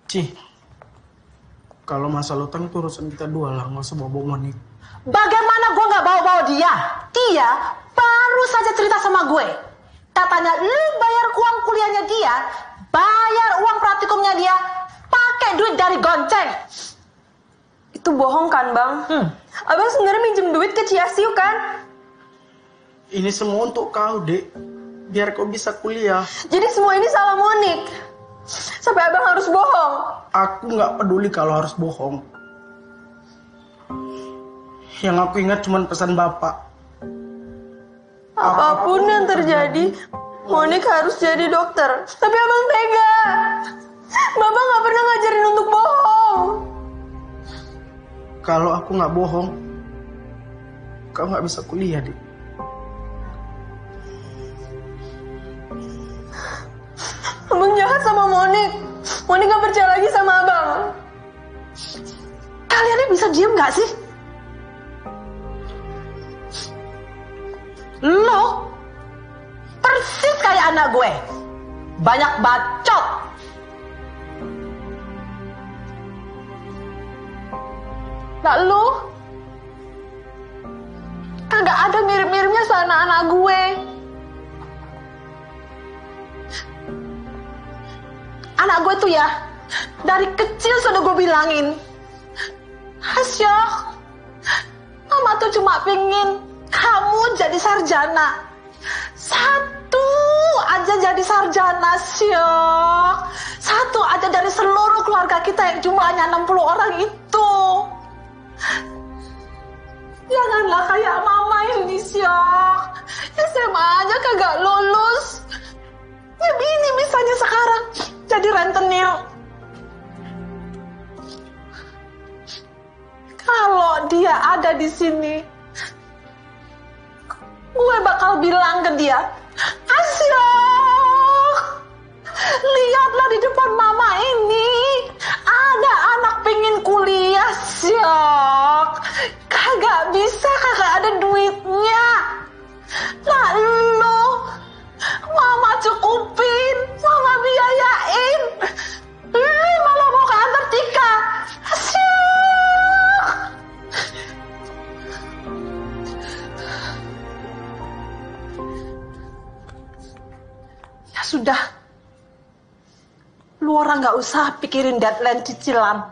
Speaker 2: Ci.
Speaker 9: Kalau masalah utang itu urusan kita dua lah, nggak usah bawa Monik.
Speaker 3: Bagaimana gue nggak bawa-bawa dia? Dia baru saja cerita sama gue. Katanya lu bayar uang kuliahnya dia, bayar uang praktikumnya dia, pakai duit dari gonceng.
Speaker 17: Itu bohong kan, Bang? Abang sebenarnya minjem duit ke Ciasiu kan?
Speaker 9: Ini semua untuk kau, Dek. Biar kau bisa kuliah.
Speaker 17: Jadi semua ini salah Monik. Sampai abang harus bohong.
Speaker 9: Aku nggak peduli kalau harus bohong. Yang aku ingat cuma pesan bapak.
Speaker 17: Apa pun yang terjadi, Monik harus jadi dokter. Tapi abang tega. Bapak nggak pernah ngajarin untuk bohong.
Speaker 9: Kalau aku nggak bohong, kau nggak bisa kuliah, Dek.
Speaker 17: Abang jahat sama Monik. Monik gak percaya lagi sama abang.
Speaker 3: Kalian ini bisa diem nggak sih? Lo persis kayak anak gue. Banyak bacot.
Speaker 17: Nah lu kagak ada mirip-miripnya sama anak gue.
Speaker 3: Anak gue tuh ya, dari kecil sudah gue bilangin. Asyok, mama tuh cuma pengen kamu jadi sarjana. Satu aja jadi sarjana, Syok. Satu aja dari seluruh keluarga kita yang jumlahnya 60 orang itu. Janganlah kayak mama ini, Syok. SMA aja kagak lulus. Ya ini misalnya sekarang jadi rentenir. Kalau dia ada di sini, gue bakal bilang ke dia, Asyok, lihatlah di depan mama ini, ada anak pengen kuliah, Syok. Kagak bisa, kagak ada duitnya. Nah, lo, mama cukupin, mama biayain. Lu malah mau ke Antartika. Asyik. Ya sudah. Lu orang nggak usah pikirin deadline cicilan.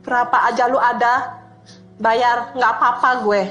Speaker 3: Berapa aja lu ada, bayar nggak apa-apa gue.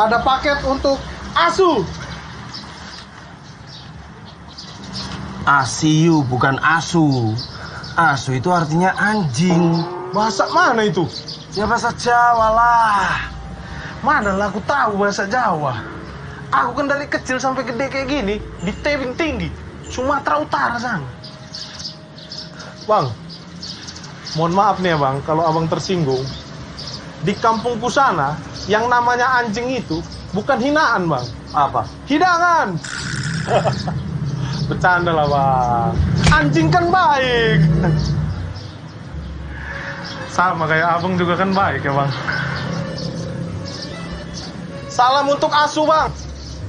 Speaker 14: Ada paket untuk asu. Asiu bukan asu. Asu itu artinya anjing. Bahasa mana itu? Ya bahasa Jawa lah. Mana lah aku tahu bahasa Jawa. Aku kan dari kecil sampai gede kayak gini di tebing tinggi Sumatera Utara sana.
Speaker 13: Bang, mohon maaf nih ya bang, kalau abang tersinggung. Di kampungku sana, yang namanya anjing itu bukan hinaan bang.
Speaker 14: Apa?
Speaker 13: Hidangan. [LAUGHS] Bercanda lah bang. Anjing kan baik. Sama kayak abang juga kan baik ya bang. Salam untuk asu bang.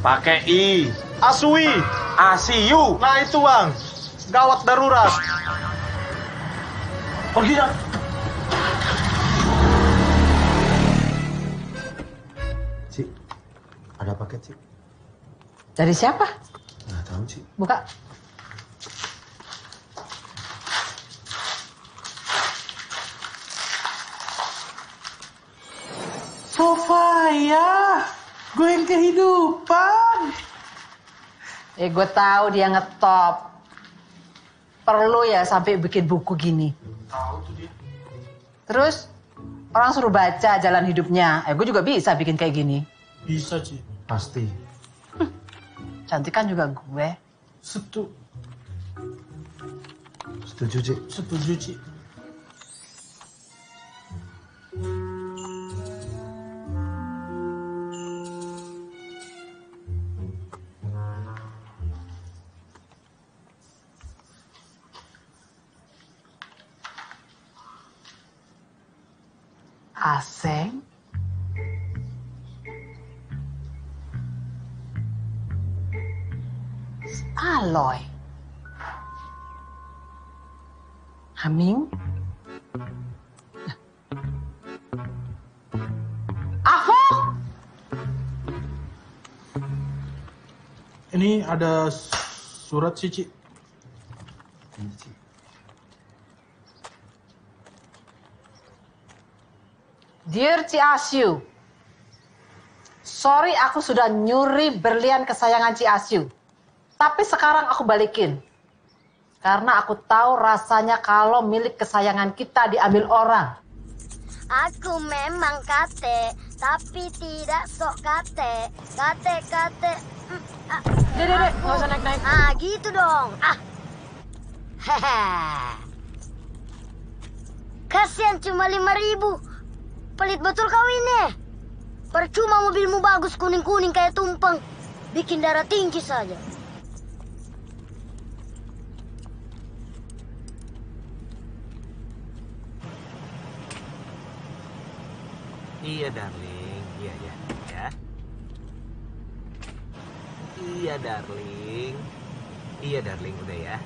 Speaker 14: Pakai i.
Speaker 13: Asui.
Speaker 14: Asiu.
Speaker 13: Nah itu bang. Gawat darurat.
Speaker 14: Pergi dah. Ada paket cik.
Speaker 3: Dari siapa?
Speaker 14: Nggak tahu cik.
Speaker 3: Buka.
Speaker 9: Sofia,
Speaker 18: Gue yang kehidupan.
Speaker 6: Eh gue tahu dia ngetop. Perlu ya sampai bikin buku gini.
Speaker 18: Tahu tuh dia.
Speaker 6: Terus orang suruh baca jalan hidupnya. Eh gue juga bisa bikin kayak gini.
Speaker 18: Bisa, Ci.
Speaker 21: Pasti. [LAUGHS]
Speaker 6: Cantik kan juga gue.
Speaker 18: Setu.
Speaker 21: Setuju, Ci.
Speaker 18: Setuju, Ci.
Speaker 6: Aseng. Aloy. Haming. Afo.
Speaker 18: Ini ada surat sih, Ci.
Speaker 6: Dear Ciasyu. Sorry aku sudah nyuri berlian kesayangan Ciasyu. Tapi sekarang aku balikin. Karena aku tahu rasanya kalau milik kesayangan kita diambil orang.
Speaker 38: Aku memang kate, tapi tidak sok kate. Kate, kate. Mm, ah, aku-
Speaker 19: nggak usah naik-naik.
Speaker 38: Ah, gitu dong. Ah. Hehe. Kasihan cuma lima ribu. Pelit betul kau ini. Percuma mobilmu bagus kuning-kuning kayak tumpeng. Bikin darah tinggi saja.
Speaker 11: Iya, darling. Iya, iya. Ya. Iya, darling. Iya, darling. Udah ya.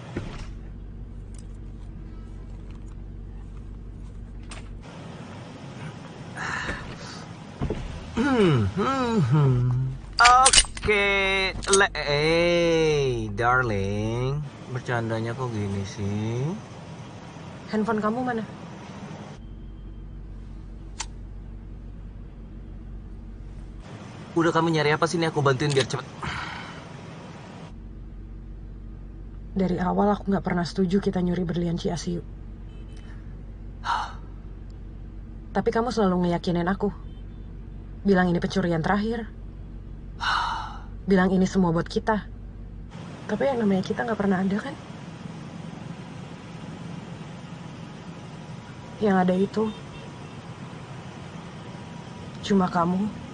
Speaker 11: Oke, le, hey, darling, bercandanya kok gini sih?
Speaker 19: Handphone kamu mana?
Speaker 11: Udah kamu nyari apa sih ini aku bantuin biar cepet.
Speaker 19: Dari awal aku nggak pernah setuju kita nyuri berlian Ciasiu. Tapi kamu selalu ngeyakinin aku. Bilang ini pencurian terakhir. Bilang ini semua buat kita. Tapi yang namanya kita nggak pernah ada kan? Yang ada itu cuma kamu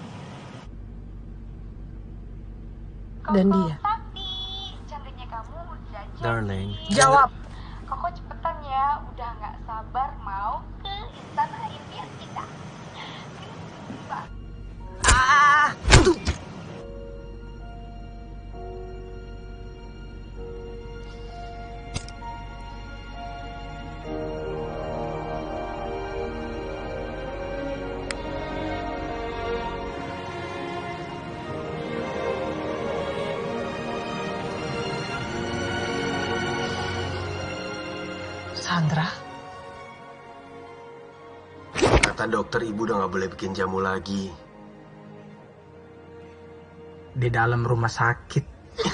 Speaker 19: dan dia.
Speaker 7: Cantiknya kamu udah
Speaker 11: Darling.
Speaker 19: Jawab.
Speaker 7: Koko cepetan ya, udah nggak sabar mau ke istana impian kita.
Speaker 11: Ah,
Speaker 6: Sandra.
Speaker 1: Kata dokter ibu udah nggak boleh bikin jamu lagi.
Speaker 9: Di dalam rumah sakit. [LAUGHS]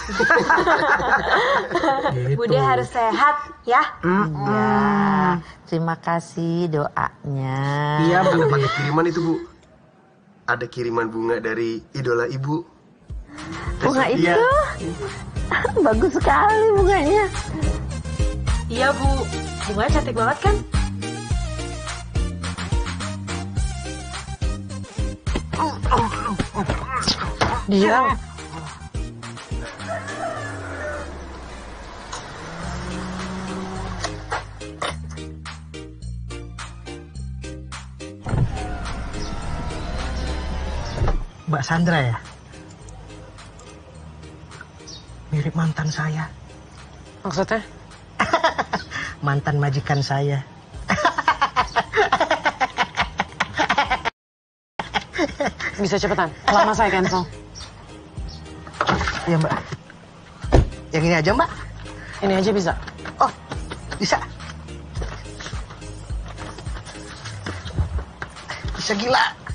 Speaker 9: Gitu.
Speaker 10: Bude harus sehat ya.
Speaker 9: Mm-mm.
Speaker 10: Ya, terima kasih doanya.
Speaker 1: Iya bu. Pakai kiriman itu bu. Ada kiriman bunga dari idola ibu.
Speaker 10: Bunga
Speaker 1: Iya.
Speaker 10: itu [LAUGHS] bagus sekali bunganya.
Speaker 19: Iya bu, bunganya cantik banget kan?
Speaker 6: Dia.
Speaker 9: Mbak Sandra ya? Mirip mantan saya.
Speaker 19: Maksudnya?
Speaker 9: Mantan majikan saya.
Speaker 19: Bisa cepetan, lama saya cancel.
Speaker 9: Iya mbak. Yang ini aja mbak?
Speaker 19: Ini aja bisa.
Speaker 9: Oh, bisa. Bisa gila.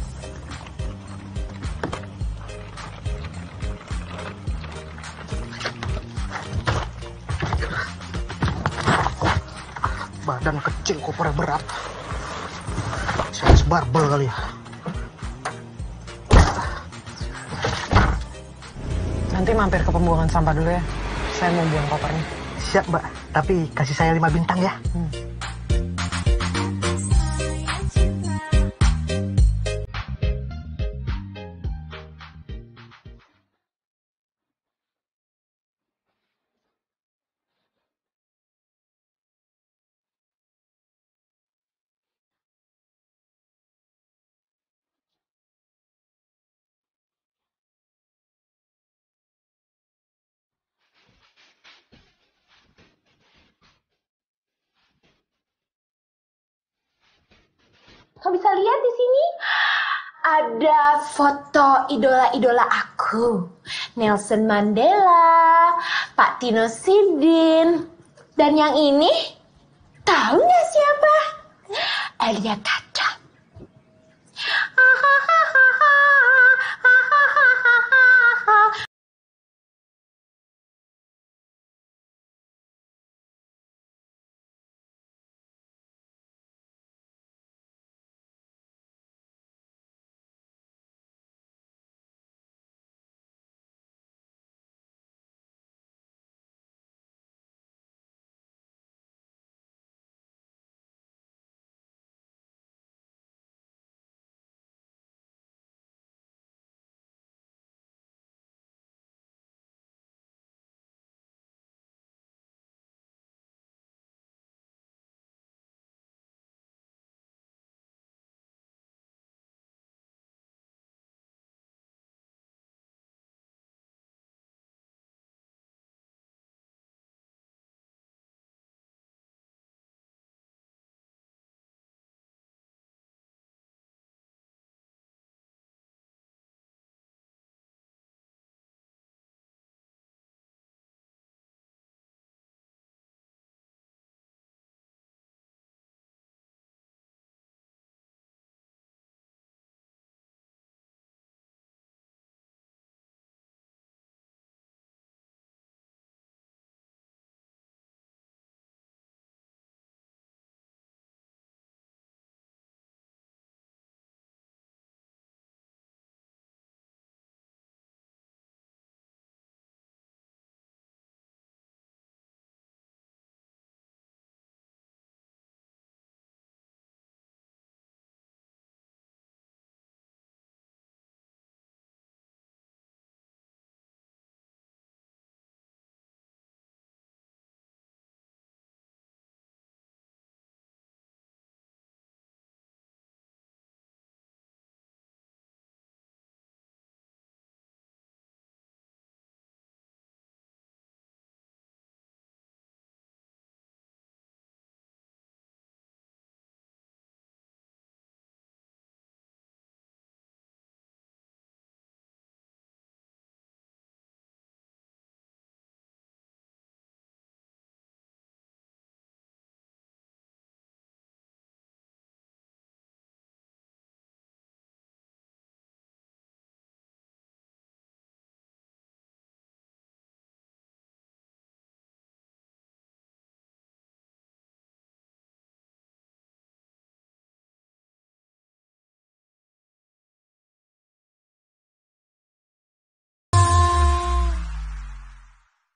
Speaker 9: Kecil kopernya berat. Size barbel kali ya.
Speaker 19: Nanti mampir ke pembuangan sampah dulu ya. Saya mau buang kopernya.
Speaker 9: Siap mbak, tapi kasih saya lima bintang ya.
Speaker 7: Kau foto idola-idola aku. Nelson Mandela, Pak Tino Sidin, dan yang ini tahu nggak siapa? Elia Kaca. Hahaha.